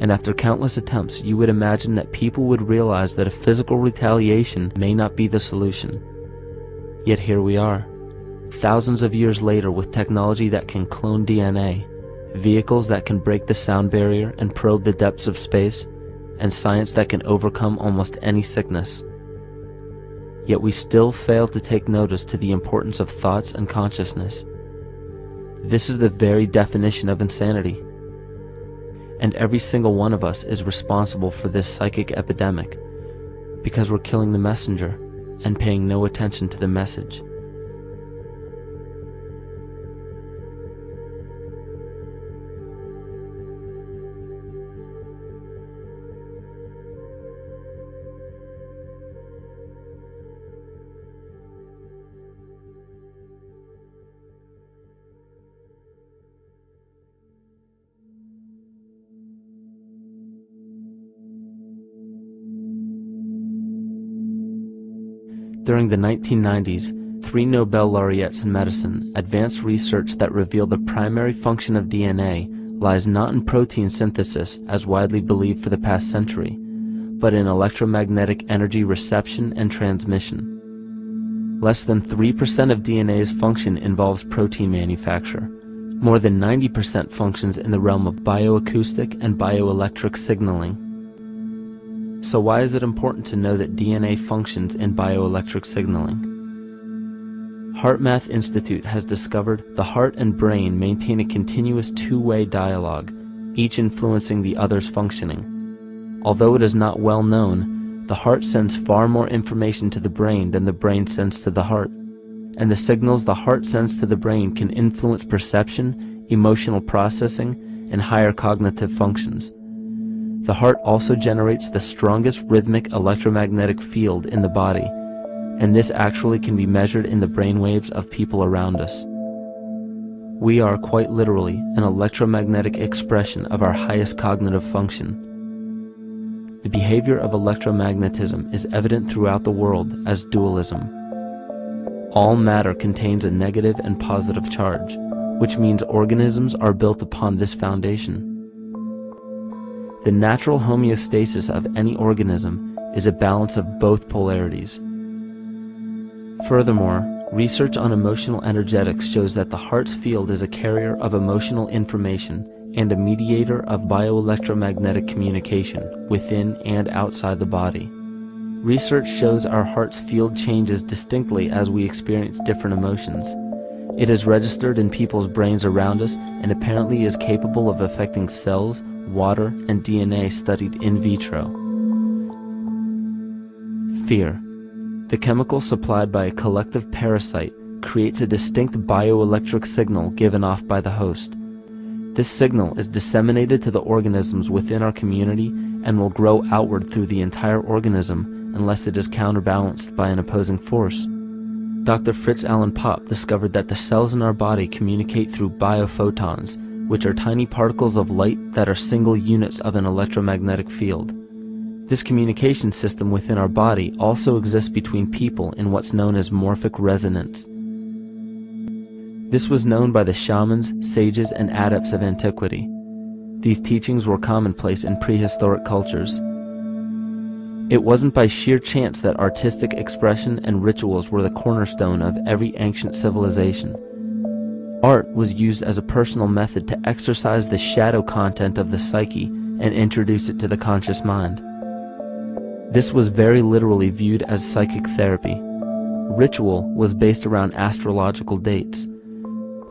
And after countless attempts, you would imagine that people would realize that a physical retaliation may not be the solution. Yet here we are, thousands of years later with technology that can clone DNA, vehicles that can break the sound barrier and probe the depths of space, and science that can overcome almost any sickness. Yet we still fail to take notice to the importance of thoughts and consciousness. This is the very definition of insanity and every single one of us is responsible for this psychic epidemic because we're killing the messenger and paying no attention to the message. During the 1990s, three Nobel laureates in medicine advanced research that revealed the primary function of DNA lies not in protein synthesis as widely believed for the past century, but in electromagnetic energy reception and transmission. Less than 3% of DNA's function involves protein manufacture. More than 90% functions in the realm of bioacoustic and bioelectric signaling. So why is it important to know that DNA functions in bioelectric signaling? HeartMath Institute has discovered the heart and brain maintain a continuous two-way dialogue, each influencing the other's functioning. Although it is not well known, the heart sends far more information to the brain than the brain sends to the heart, and the signals the heart sends to the brain can influence perception, emotional processing, and higher cognitive functions. The heart also generates the strongest rhythmic electromagnetic field in the body, and this actually can be measured in the brain waves of people around us. We are quite literally an electromagnetic expression of our highest cognitive function. The behavior of electromagnetism is evident throughout the world as dualism. All matter contains a negative and positive charge, which means organisms are built upon this foundation. The natural homeostasis of any organism is a balance of both polarities. Furthermore, research on emotional energetics shows that the heart's field is a carrier of emotional information and a mediator of bioelectromagnetic communication within and outside the body. Research shows our heart's field changes distinctly as we experience different emotions. It is registered in people's brains around us and apparently is capable of affecting cells, water, and DNA studied in vitro. Fear. The chemical supplied by a collective parasite creates a distinct bioelectric signal given off by the host. This signal is disseminated to the organisms within our community and will grow outward through the entire organism unless it is counterbalanced by an opposing force. Dr. Fritz Albert Popp discovered that the cells in our body communicate through biophotons, which are tiny particles of light that are single units of an electromagnetic field. This communication system within our body also exists between people in what's known as morphic resonance. This was known by the shamans, sages, and adepts of antiquity. These teachings were commonplace in prehistoric cultures. It wasn't by sheer chance that artistic expression and rituals were the cornerstone of every ancient civilization. Art was used as a personal method to exercise the shadow content of the psyche and introduce it to the conscious mind. This was very literally viewed as psychic therapy. Ritual was based around astrological dates.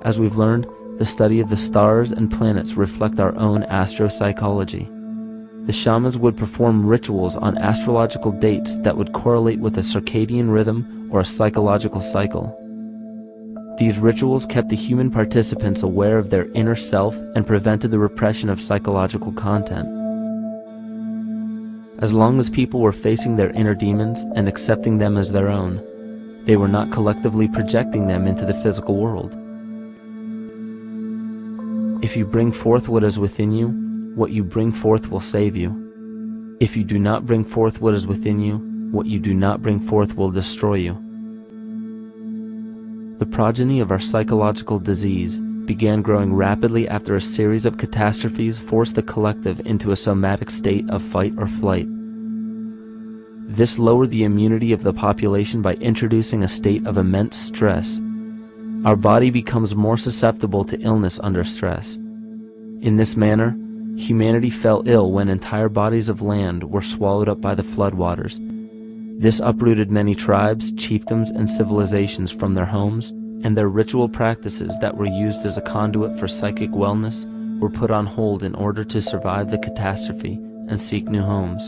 As we've learned, the study of the stars and planets reflect our own astropsychology. The shamans would perform rituals on astrological dates that would correlate with a circadian rhythm or a psychological cycle. These rituals kept the human participants aware of their inner self and prevented the repression of psychological content. As long as people were facing their inner demons and accepting them as their own, they were not collectively projecting them into the physical world. If you bring forth what is within you, what you bring forth will save you. If you do not bring forth what is within you, what you do not bring forth will destroy you. The progeny of our psychological disease began growing rapidly after a series of catastrophes forced the collective into a somatic state of fight or flight. This lowered the immunity of the population by introducing a state of immense stress our body becomes more susceptible to illness under stress. In this manner, humanity fell ill when entire bodies of land were swallowed up by the floodwaters. This uprooted many tribes, chiefdoms, and civilizations from their homes, and their ritual practices that were used as a conduit for psychic wellness were put on hold in order to survive the catastrophe and seek new homes.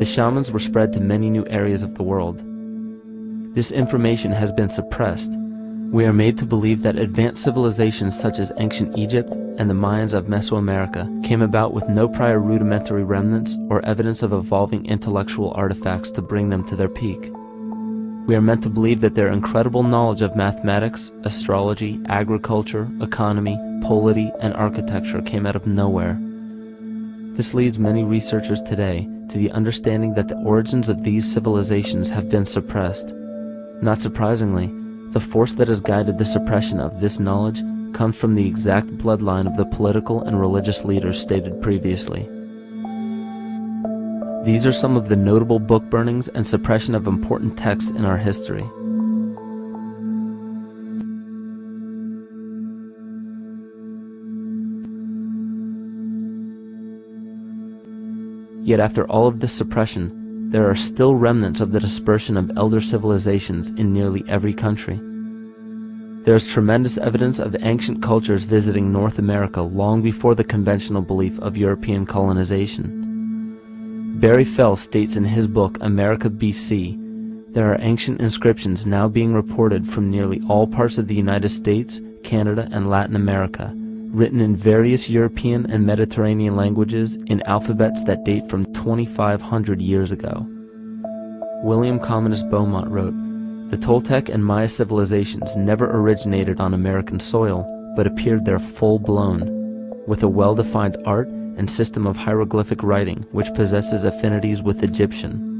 The shamans were spread to many new areas of the world. This information has been suppressed we are made to believe that advanced civilizations such as ancient Egypt and the Mayans of Mesoamerica came about with no prior rudimentary remnants or evidence of evolving intellectual artifacts to bring them to their peak. We are meant to believe that their incredible knowledge of mathematics, astrology, agriculture, economy, polity, and architecture came out of nowhere. This leads many researchers today to the understanding that the origins of these civilizations have been suppressed. Not surprisingly, the force that has guided the suppression of this knowledge comes from the exact bloodline of the political and religious leaders stated previously. These are some of the notable book burnings and suppression of important texts in our history. Yet after all of this suppression, there are still remnants of the dispersion of elder civilizations in nearly every country. There is tremendous evidence of ancient cultures visiting North America long before the conventional belief of European colonization. Barry Fell states in his book America BC there are ancient inscriptions now being reported from nearly all parts of the United States, Canada, and Latin America written in various European and Mediterranean languages in alphabets that date from 2,500 years ago. William Comyns Beaumont wrote, The Toltec and Maya civilizations never originated on American soil, but appeared there full-blown, with a well-defined art and system of hieroglyphic writing which possesses affinities with Egyptian.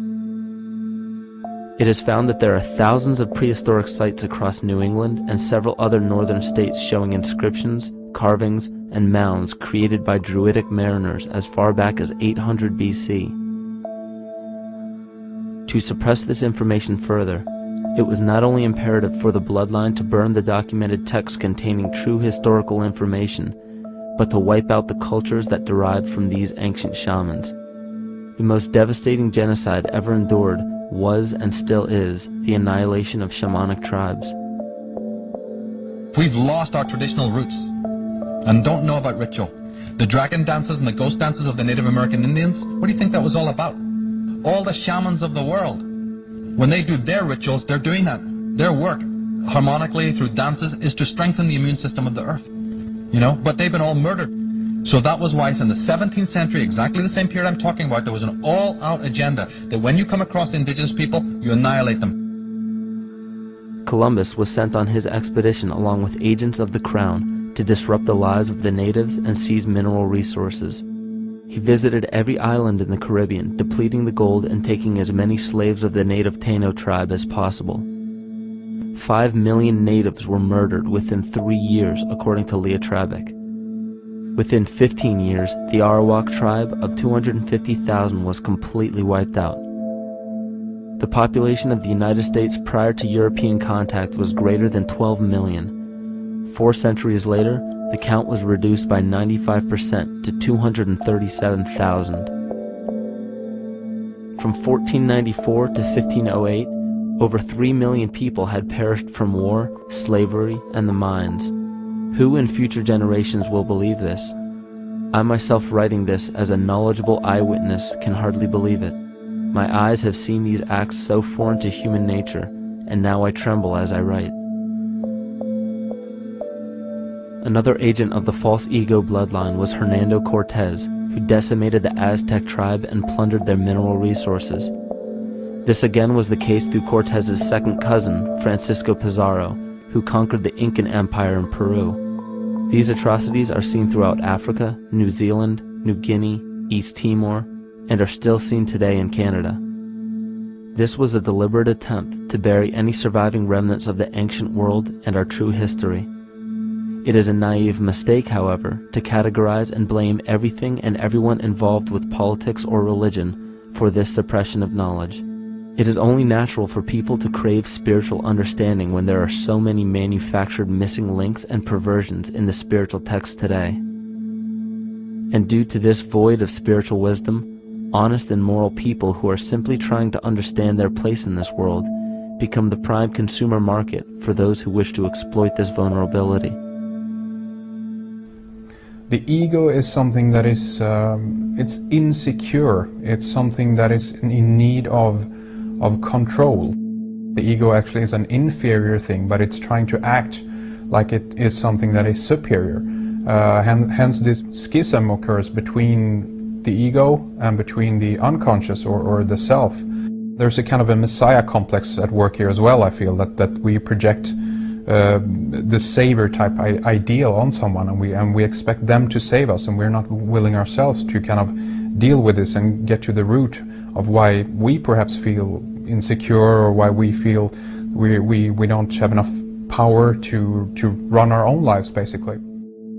It is found that there are thousands of prehistoric sites across New England and several other northern states showing inscriptions, carvings, and mounds created by Druidic mariners as far back as 800 BC. To suppress this information further, it was not only imperative for the bloodline to burn the documented texts containing true historical information, but to wipe out the cultures that derived from these ancient shamans. The most devastating genocide ever endured was and still is the annihilation of shamanic tribes. We've lost our traditional roots and don't know about ritual. The dragon dances and the ghost dances of the Native American Indians, what do you think that was all about? All the shamans of the world, when they do their rituals, they're doing that. Their work, harmonically through dances, is to strengthen the immune system of the earth. You know, but they've been all murdered. So that was why in the 17th century, exactly the same period I'm talking about, there was an all-out agenda that when you come across indigenous people, you annihilate them. Columbus was sent on his expedition along with agents of the crown to disrupt the lives of the natives and seize mineral resources. He visited every island in the Caribbean, depleting the gold and taking as many slaves of the native Taino tribe as possible. Five million natives were murdered within three years, according to Leah Trabic. Within 15 years, the Arawak tribe of 250,000 was completely wiped out. The population of the United States prior to European contact was greater than 12 million, Four centuries later, the count was reduced by 95% to 237,000. From 1494 to 1508, over 3 million people had perished from war, slavery, and the mines. Who in future generations will believe this? I myself writing this as a knowledgeable eyewitness can hardly believe it. My eyes have seen these acts so foreign to human nature, and now I tremble as I write. Another agent of the false ego bloodline was Hernando Cortez, who decimated the Aztec tribe and plundered their mineral resources. This again was the case through Cortez's second cousin, Francisco Pizarro, who conquered the Incan Empire in Peru. These atrocities are seen throughout Africa, New Zealand, New Guinea, East Timor, and are still seen today in Canada. This was a deliberate attempt to bury any surviving remnants of the ancient world and our true history. It is a naive mistake, however, to categorize and blame everything and everyone involved with politics or religion for this suppression of knowledge. It is only natural for people to crave spiritual understanding when there are so many manufactured missing links and perversions in the spiritual text today. And due to this void of spiritual wisdom, honest and moral people who are simply trying to understand their place in this world become the prime consumer market for those who wish to exploit this vulnerability the ego is something that is um, it's insecure it's something that is in need of of control. The ego actually is an inferior thing but it's trying to act like it is something that is superior. Uh, hence this schism occurs between the ego and between the unconscious or, or the self. There's a kind of a messiah complex at work here as well i feel that that we project uh, the savior type ideal on someone and we and we expect them to save us and we're not willing ourselves to kind of deal with this and get to the root of why we perhaps feel insecure or why we feel we we, we don't have enough power to, to run our own lives, basically.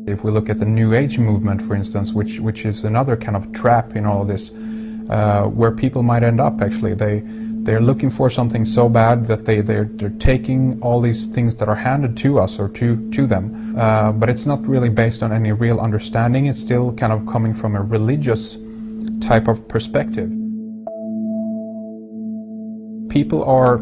If we look at the New Age movement, for instance, which, which is another kind of trap in all of this, uh, where people might end up actually. They, they're looking for something so bad that they, they're, they're taking all these things that are handed to us or to, to them. Uh, but it's not really based on any real understanding. It's still kind of coming from a religious type of perspective. People are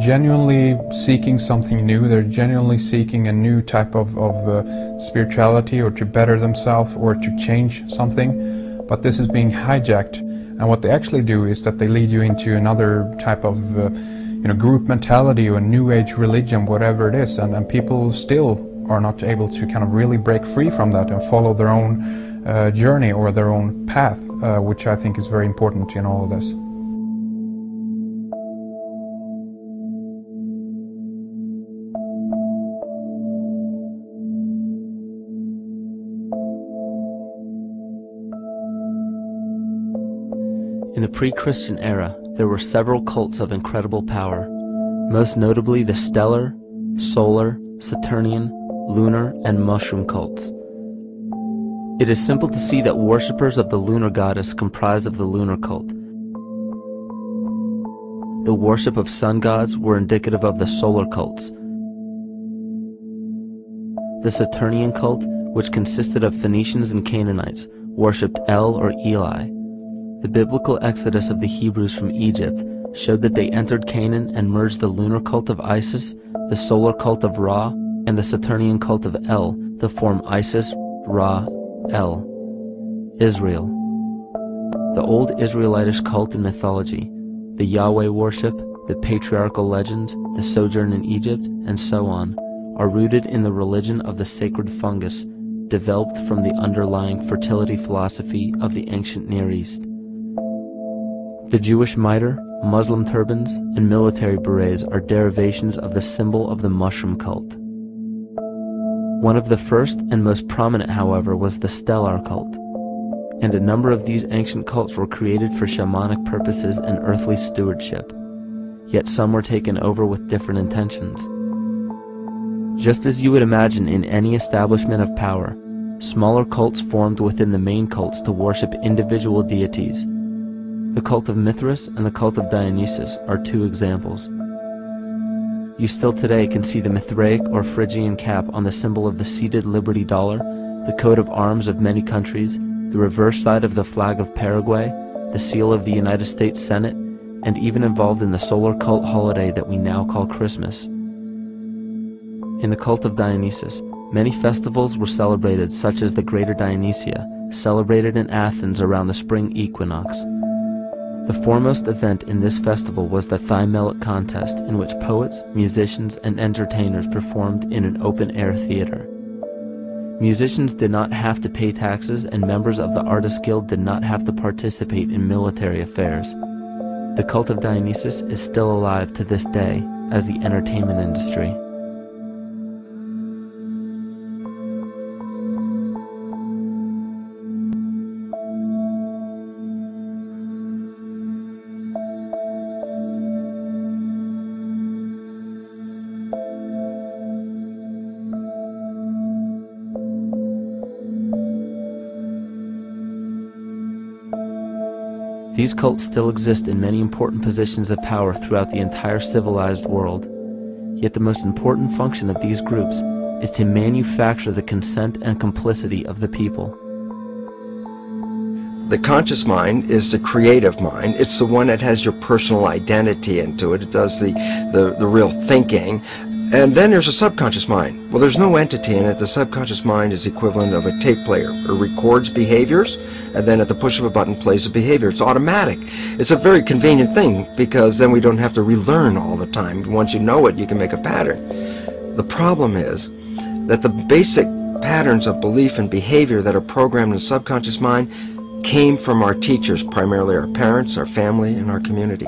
genuinely seeking something new. They're genuinely seeking a new type of, of uh, spirituality or to better themselves or to change something. But this is being hijacked. And what they actually do is that they lead you into another type of uh, you know, group mentality or new age religion, whatever it is. And, and people still are not able to kind of really break free from that and follow their own uh, journey or their own path, uh, which I think is very important in all of this. In the pre-Christian era, there were several cults of incredible power, most notably the stellar, solar, Saturnian, lunar, and mushroom cults. It is simple to see that worshippers of the lunar goddess comprised of the lunar cult. The worship of sun gods were indicative of the solar cults. The Saturnian cult, which consisted of Phoenicians and Canaanites, worshipped El or Eli. The biblical exodus of the Hebrews from Egypt showed that they entered Canaan and merged the lunar cult of Isis, the solar cult of Ra, and the Saturnian cult of El to form Isis, Ra, El. Israel. The old Israelitish cult and mythology, the Yahweh worship, the patriarchal legends, the sojourn in Egypt, and so on, are rooted in the religion of the sacred fungus developed from the underlying fertility philosophy of the ancient Near East. The Jewish mitre, Muslim turbans, and military berets are derivations of the symbol of the mushroom cult. One of the first and most prominent, however, was the stellar cult, and a number of these ancient cults were created for shamanic purposes and earthly stewardship, yet some were taken over with different intentions. Just as you would imagine in any establishment of power, smaller cults formed within the main cults to worship individual deities the cult of Mithras and the cult of Dionysus are two examples. You still today can see the Mithraic or Phrygian cap on the symbol of the seated Liberty dollar, the coat of arms of many countries, the reverse side of the flag of Paraguay, the seal of the United States Senate, and even involved in the solar cult holiday that we now call Christmas. In the cult of Dionysus, many festivals were celebrated such as the Greater Dionysia, celebrated in Athens around the spring equinox, the foremost event in this festival was the Thymelic contest in which poets, musicians, and entertainers performed in an open-air theater. Musicians did not have to pay taxes and members of the Artists Guild did not have to participate in military affairs. The cult of Dionysus is still alive to this day as the entertainment industry. These cults still exist in many important positions of power throughout the entire civilized world. Yet the most important function of these groups is to manufacture the consent and complicity of the people. The conscious mind is the creative mind. It's the one that has your personal identity into it. It does the, the, the real thinking. And then there's a subconscious mind. Well, there's no entity in it. The subconscious mind is equivalent of a tape player. It records behaviors, and then at the push of a button plays a behavior. It's automatic. It's a very convenient thing because then we don't have to relearn all the time. Once you know it, you can make a pattern. The problem is that the basic patterns of belief and behavior that are programmed in the subconscious mind came from our teachers, primarily our parents, our family, and our community.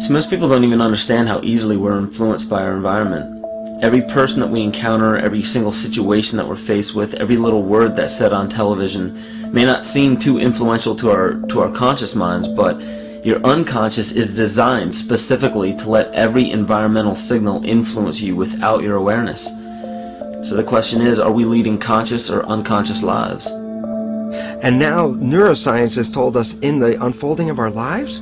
So most people don't even understand how easily we're influenced by our environment. Every person that we encounter, every single situation that we're faced with, every little word that's said on television may not seem too influential to our to our conscious minds, but Your unconscious is designed specifically to let every environmental signal influence you without your awareness. So the question is, are we leading conscious or unconscious lives? And now neuroscience has told us in the unfolding of our lives,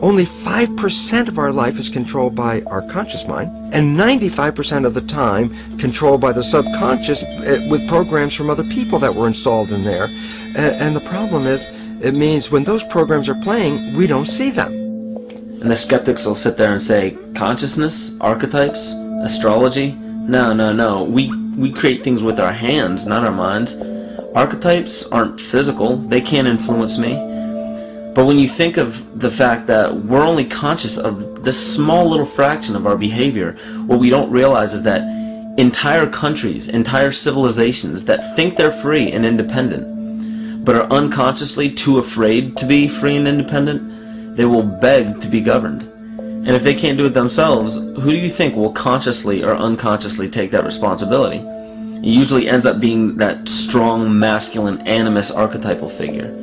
only 5% of our life is controlled by our conscious mind, and 95% of the time controlled by the subconscious eh, with programs from other people that were installed in there. And the problem is, it means when those programs are playing, we don't see them. And the skeptics will sit there and say, consciousness, archetypes, astrology? No, no, no. We, we create things with our hands, not our minds. Archetypes aren't physical. They can't influence me. But when you think of the fact that we're only conscious of this small little fraction of our behavior, what we don't realize is that entire countries, entire civilizations that think they're free and independent but are unconsciously too afraid to be free and independent, they will beg to be governed. And if they can't do it themselves, who do you think will consciously or unconsciously take that responsibility? It usually ends up being that strong, masculine, animus archetypal figure.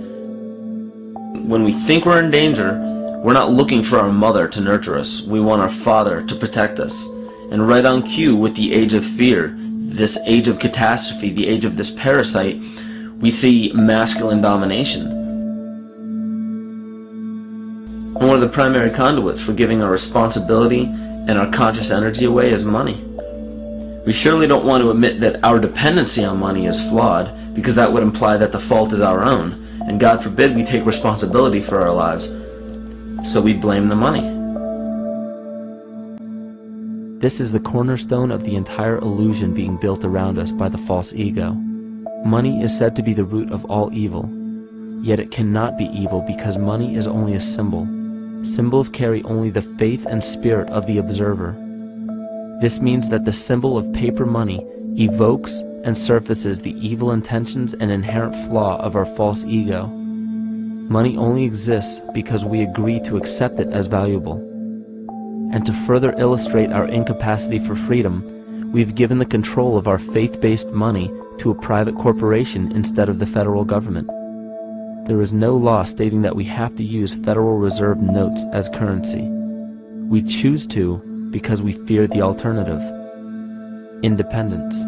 When we think we're in danger, we're not looking for our mother to nurture us. We want our father to protect us. And right on cue with the age of fear, this age of catastrophe, the age of this parasite, we see masculine domination. One of the primary conduits for giving our responsibility and our conscious energy away is money. We surely don't want to admit that our dependency on money is flawed, because that would imply that the fault is our own, and God forbid we take responsibility for our lives. So we blame the money. This is the cornerstone of the entire illusion being built around us by the false ego. Money is said to be the root of all evil, yet it cannot be evil because money is only a symbol. Symbols carry only the faith and spirit of the observer. This means that the symbol of paper money evokes and surfaces the evil intentions and inherent flaw of our false ego. Money only exists because we agree to accept it as valuable. And to further illustrate our incapacity for freedom, we've given the control of our faith-based money to a private corporation instead of the federal government. There is no law stating that we have to use Federal Reserve notes as currency. We choose to because we fear the alternative independence.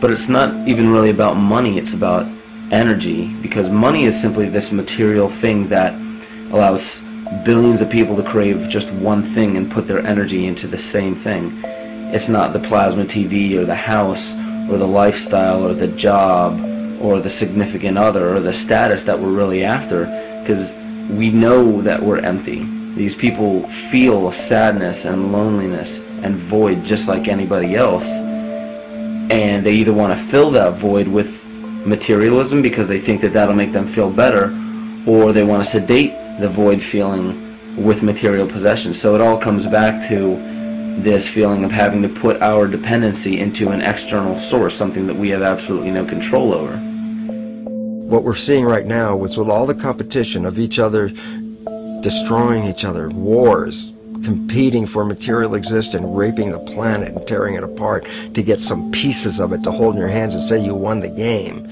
But it's not even really about money, it's about energy because money is simply this material thing that allows billions of people to crave just one thing and put their energy into the same thing. It's not the plasma TV or the house or the lifestyle or the job or the significant other or the status that we're really after because we know that we're empty. These people feel sadness and loneliness and void just like anybody else and they either want to fill that void with materialism because they think that that'll make them feel better, or they want to sedate the void feeling with material possessions. So it all comes back to this feeling of having to put our dependency into an external source, something that we have absolutely no control over. What we're seeing right now is with all the competition of each other destroying each other, wars, competing for material existence, raping the planet and tearing it apart to get some pieces of it to hold in your hands and say you won the game.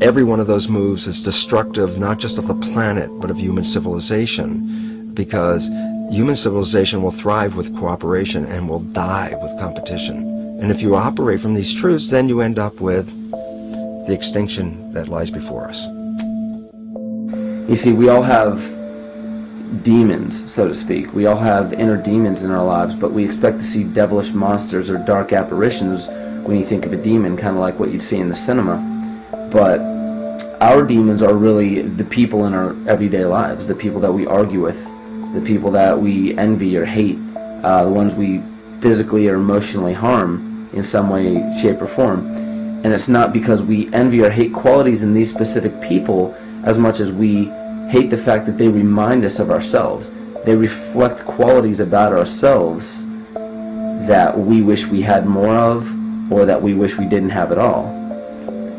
Every one of those moves is destructive not just of the planet but of human civilization because human civilization will thrive with cooperation and will die with competition. And if you operate from these truths, then you end up with the extinction that lies before us. You see, we all have demons, so to speak. We all have inner demons in our lives, but we expect to see devilish monsters or dark apparitions when you think of a demon, kind of like what you'd see in the cinema. But our demons are really the people in our everyday lives, the people that we argue with, the people that we envy or hate, uh, the ones we physically or emotionally harm in some way, shape, or form. And it's not because we envy or hate qualities in these specific people as much as we hate the fact that they remind us of ourselves. They reflect qualities about ourselves that we wish we had more of or that we wish we didn't have at all.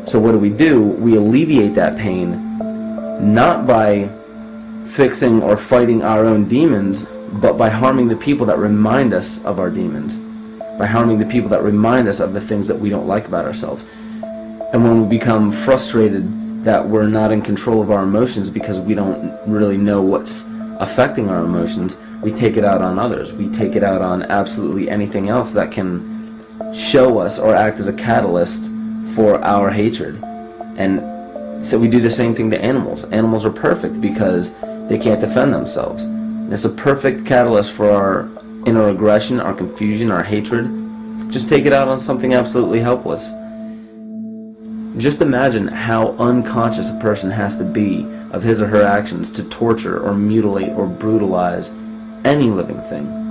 So what do we do? We alleviate that pain not by fixing or fighting our own demons, but by harming the people that remind us of our demons, by harming the people that remind us of the things that we don't like about ourselves. And when we become frustrated that we're not in control of our emotions because we don't really know what's affecting our emotions, we take it out on others. We take it out on absolutely anything else that can show us or act as a catalyst for our hatred. And so we do the same thing to animals. Animals are perfect because they can't defend themselves. It's a perfect catalyst for our inner aggression, our confusion, our hatred. Just take it out on something absolutely helpless. Just imagine how unconscious a person has to be of his or her actions to torture or mutilate or brutalize any living thing.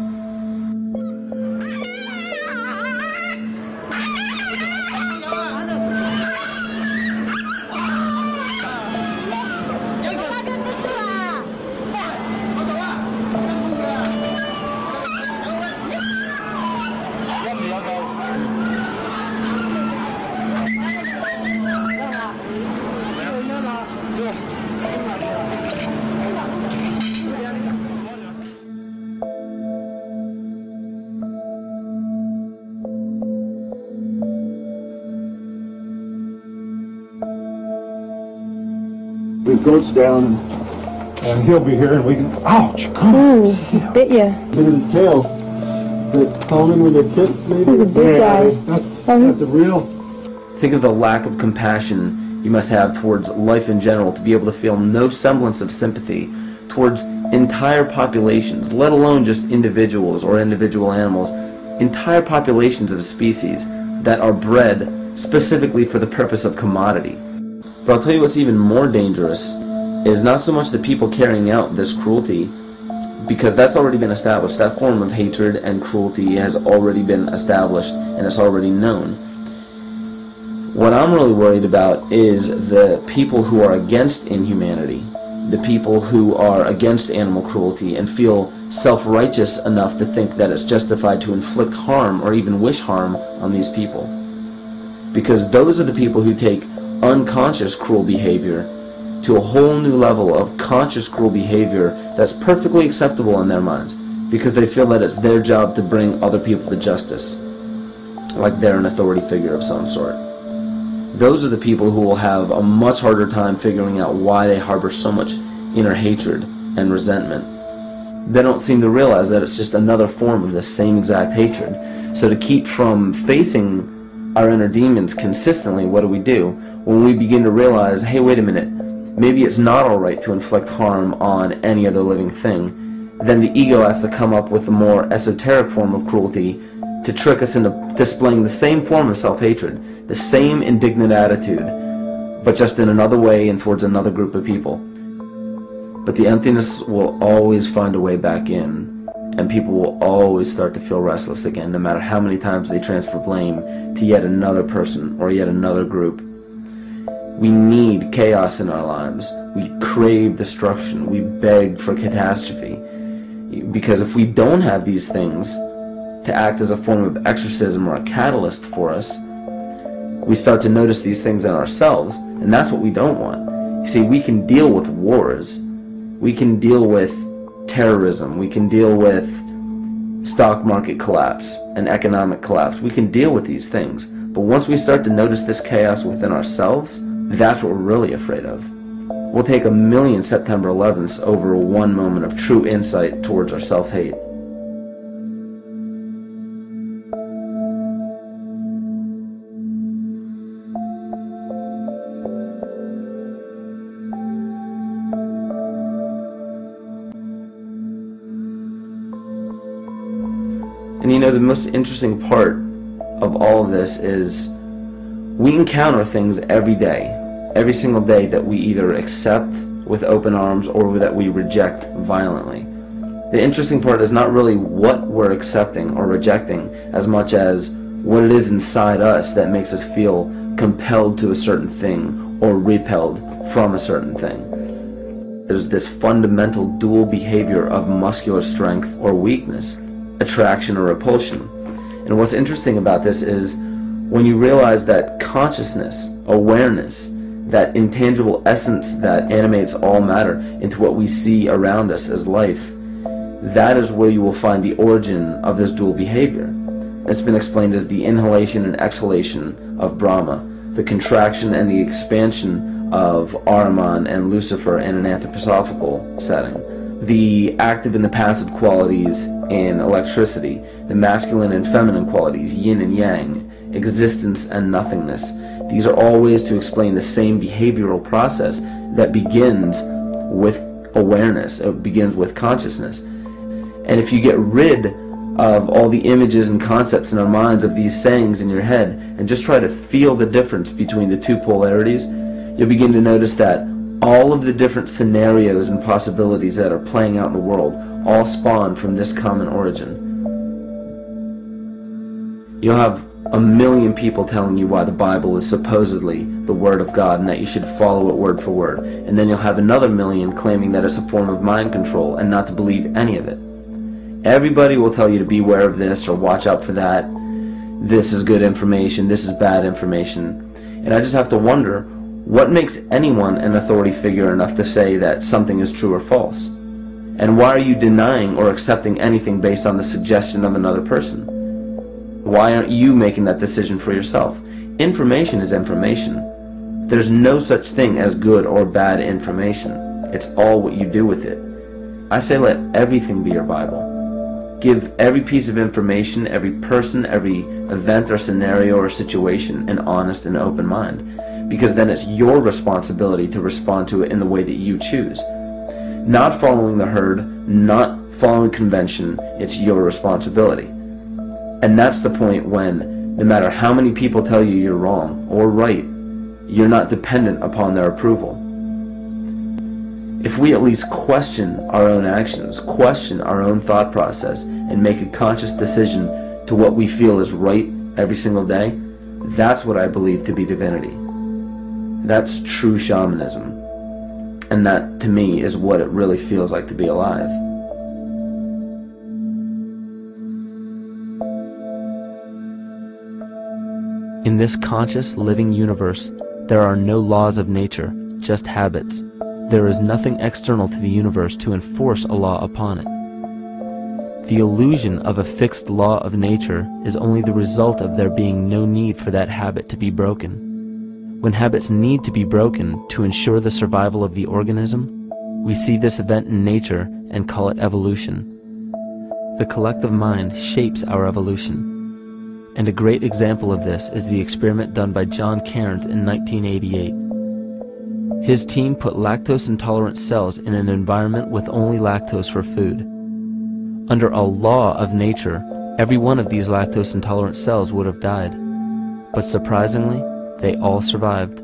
Goat's down and, and he'll be here and we can, ouch, come Ooh, hmm, he bit you. Look at his tail. Is it Conan with the kids maybe? He's a big guy. That's, um, that's a real... Think of the lack of compassion you must have towards life in general to be able to feel no semblance of sympathy towards entire populations, let alone just individuals or individual animals, entire populations of species that are bred specifically for the purpose of commodity. But I'll tell you what's even more dangerous is not so much the people carrying out this cruelty, because that's already been established. That form of hatred and cruelty has already been established and it's already known. What I'm really worried about is the people who are against inhumanity, the people who are against animal cruelty and feel self-righteous enough to think that it's justified to inflict harm or even wish harm on these people. Because those are the people who take unconscious cruel behavior to a whole new level of conscious cruel behavior that's perfectly acceptable in their minds because they feel that it's their job to bring other people to justice like they're an authority figure of some sort. Those are the people who will have a much harder time figuring out why they harbor so much inner hatred and resentment. They don't seem to realize that it's just another form of the same exact hatred. So to keep from facing our inner demons consistently, what do we do? When we begin to realize, hey, wait a minute, maybe it's not alright to inflict harm on any other living thing, then the ego has to come up with a more esoteric form of cruelty to trick us into displaying the same form of self-hatred, the same indignant attitude, but just in another way and towards another group of people. But the emptiness will always find a way back in, and people will always start to feel restless again, no matter how many times they transfer blame to yet another person or yet another group. We need chaos in our lives. We crave destruction. We beg for catastrophe. Because if we don't have these things to act as a form of exorcism or a catalyst for us, we start to notice these things in ourselves, and that's what we don't want. You see, we can deal with wars. We can deal with terrorism. We can deal with stock market collapse and economic collapse. We can deal with these things. But once we start to notice this chaos within ourselves, that's what we're really afraid of. We'll take a million September 11ths over one moment of true insight towards our self-hate. And you know, the most interesting part of all of this is we encounter things every day every single day that we either accept with open arms or that we reject violently. The interesting part is not really what we're accepting or rejecting as much as what it is inside us that makes us feel compelled to a certain thing or repelled from a certain thing. There's this fundamental dual behavior of muscular strength or weakness, attraction or repulsion. And what's interesting about this is when you realize that consciousness, awareness, that intangible essence that animates all matter into what we see around us as life. that is where you will find the origin of this dual behavior. It's been explained as the inhalation and exhalation of Brahma, the contraction and the expansion of Ahriman and Lucifer in an anthroposophical setting, the active and the passive qualities in electricity, the masculine and feminine qualities, yin and yang, existence and nothingness. These are all ways to explain the same behavioral process that begins with awareness, it begins with consciousness. And if you get rid of all the images and concepts in our minds of these sayings in your head and just try to feel the difference between the two polarities, you'll begin to notice that all of the different scenarios and possibilities that are playing out in the world all spawn from this common origin. You'll have a million people telling you why the Bible is supposedly the Word of God and that you should follow it word for word. And then you'll have another million claiming that it's a form of mind control and not to believe any of it. Everybody will tell you to beware of this or watch out for that. This is good information, this is bad information. And I just have to wonder what makes anyone an authority figure enough to say that something is true or false? And why are you denying or accepting anything based on the suggestion of another person? Why aren't you making that decision for yourself? Information is information. There's no such thing as good or bad information. It's all what you do with it. I say let everything be your Bible give every piece of information, every person, every event or scenario or situation an honest and open mind. Because then it's your responsibility to respond to it in the way that you choose. Not following the herd, not following convention, it's your responsibility. And that's the point when, no matter how many people tell you you're wrong or right, you're not dependent upon their approval if we at least question our own actions, question our own thought process, and make a conscious decision to what we feel is right every single day, that's what I believe to be divinity. That's true shamanism. And that, to me, is what it really feels like to be alive. In this conscious, living universe, there are no laws of nature, just habits. There is nothing external to the universe to enforce a law upon it. The illusion of a fixed law of nature is only the result of there being no need for that habit to be broken. When habits need to be broken to ensure the survival of the organism, we see this event in nature and call it evolution. The collective mind shapes our evolution. And a great example of this is the experiment done by John Cairns in 1988. His team put lactose intolerant cells in an environment with only lactose for food. Under a law of nature, every one of these lactose intolerant cells would have died. But surprisingly, they all survived.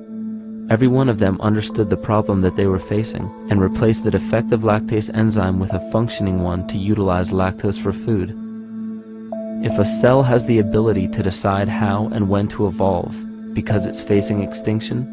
Every one of them understood the problem that they were facing and replaced the defective lactase enzyme with a functioning one to utilize lactose for food. If a cell has the ability to decide how and when to evolve because it's facing extinction,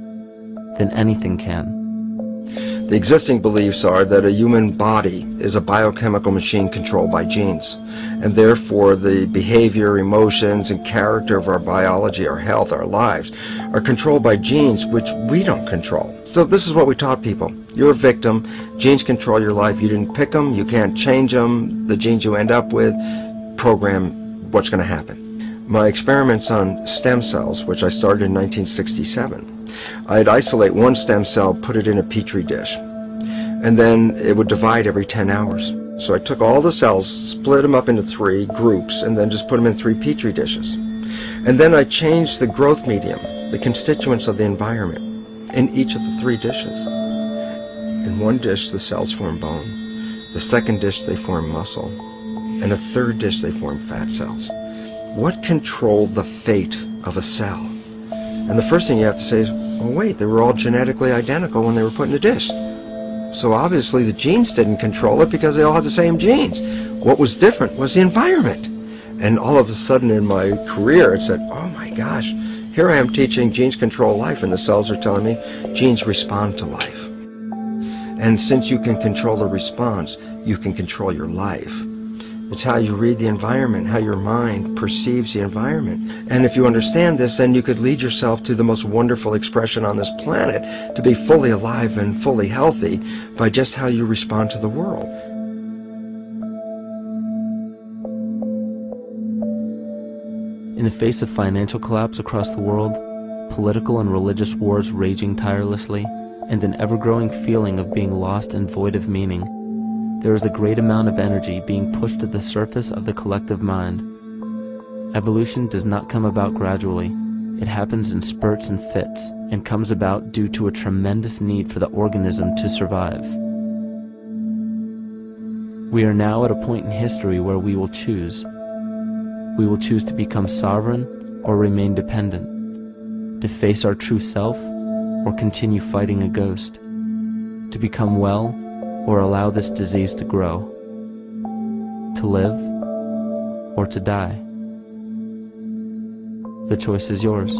then anything can. The existing beliefs are that a human body is a biochemical machine controlled by genes, and therefore the behavior, emotions, and character of our biology, our health, our lives are controlled by genes which we don't control. So this is what we taught people. You're a victim. Genes control your life. You didn't pick them. You can't change them. The genes you end up with program what's going to happen. My experiments on stem cells, which I started in 1967, I'd isolate one stem cell, put it in a petri dish, and then it would divide every 10 hours. So I took all the cells, split them up into three groups, and then just put them in three petri dishes. And then I changed the growth medium, the constituents of the environment, in each of the three dishes. In one dish, the cells form bone. The second dish, they form muscle. In a third dish, they form fat cells. What controlled the fate of a cell? And the first thing you have to say is, well, wait, they were all genetically identical when they were put in a dish. So obviously the genes didn't control it because they all had the same genes. What was different was the environment. And all of a sudden in my career, it said, oh my gosh, here I am teaching genes control life, and the cells are telling me genes respond to life. And since you can control the response, you can control your life. It's how you read the environment, how your mind perceives the environment. And if you understand this, then you could lead yourself to the most wonderful expression on this planet to be fully alive and fully healthy by just how you respond to the world. In the face of financial collapse across the world, political and religious wars raging tirelessly, and an ever growing feeling of being lost and void of meaning, there is a great amount of energy being pushed to the surface of the collective mind. Evolution does not come about gradually. It happens in spurts and fits, and comes about due to a tremendous need for the organism to survive. We are now at a point in history where we will choose. We will choose to become sovereign or remain dependent, to face our true self or continue fighting a ghost, to become well or allow this disease to grow, to live or to die. The choice is yours.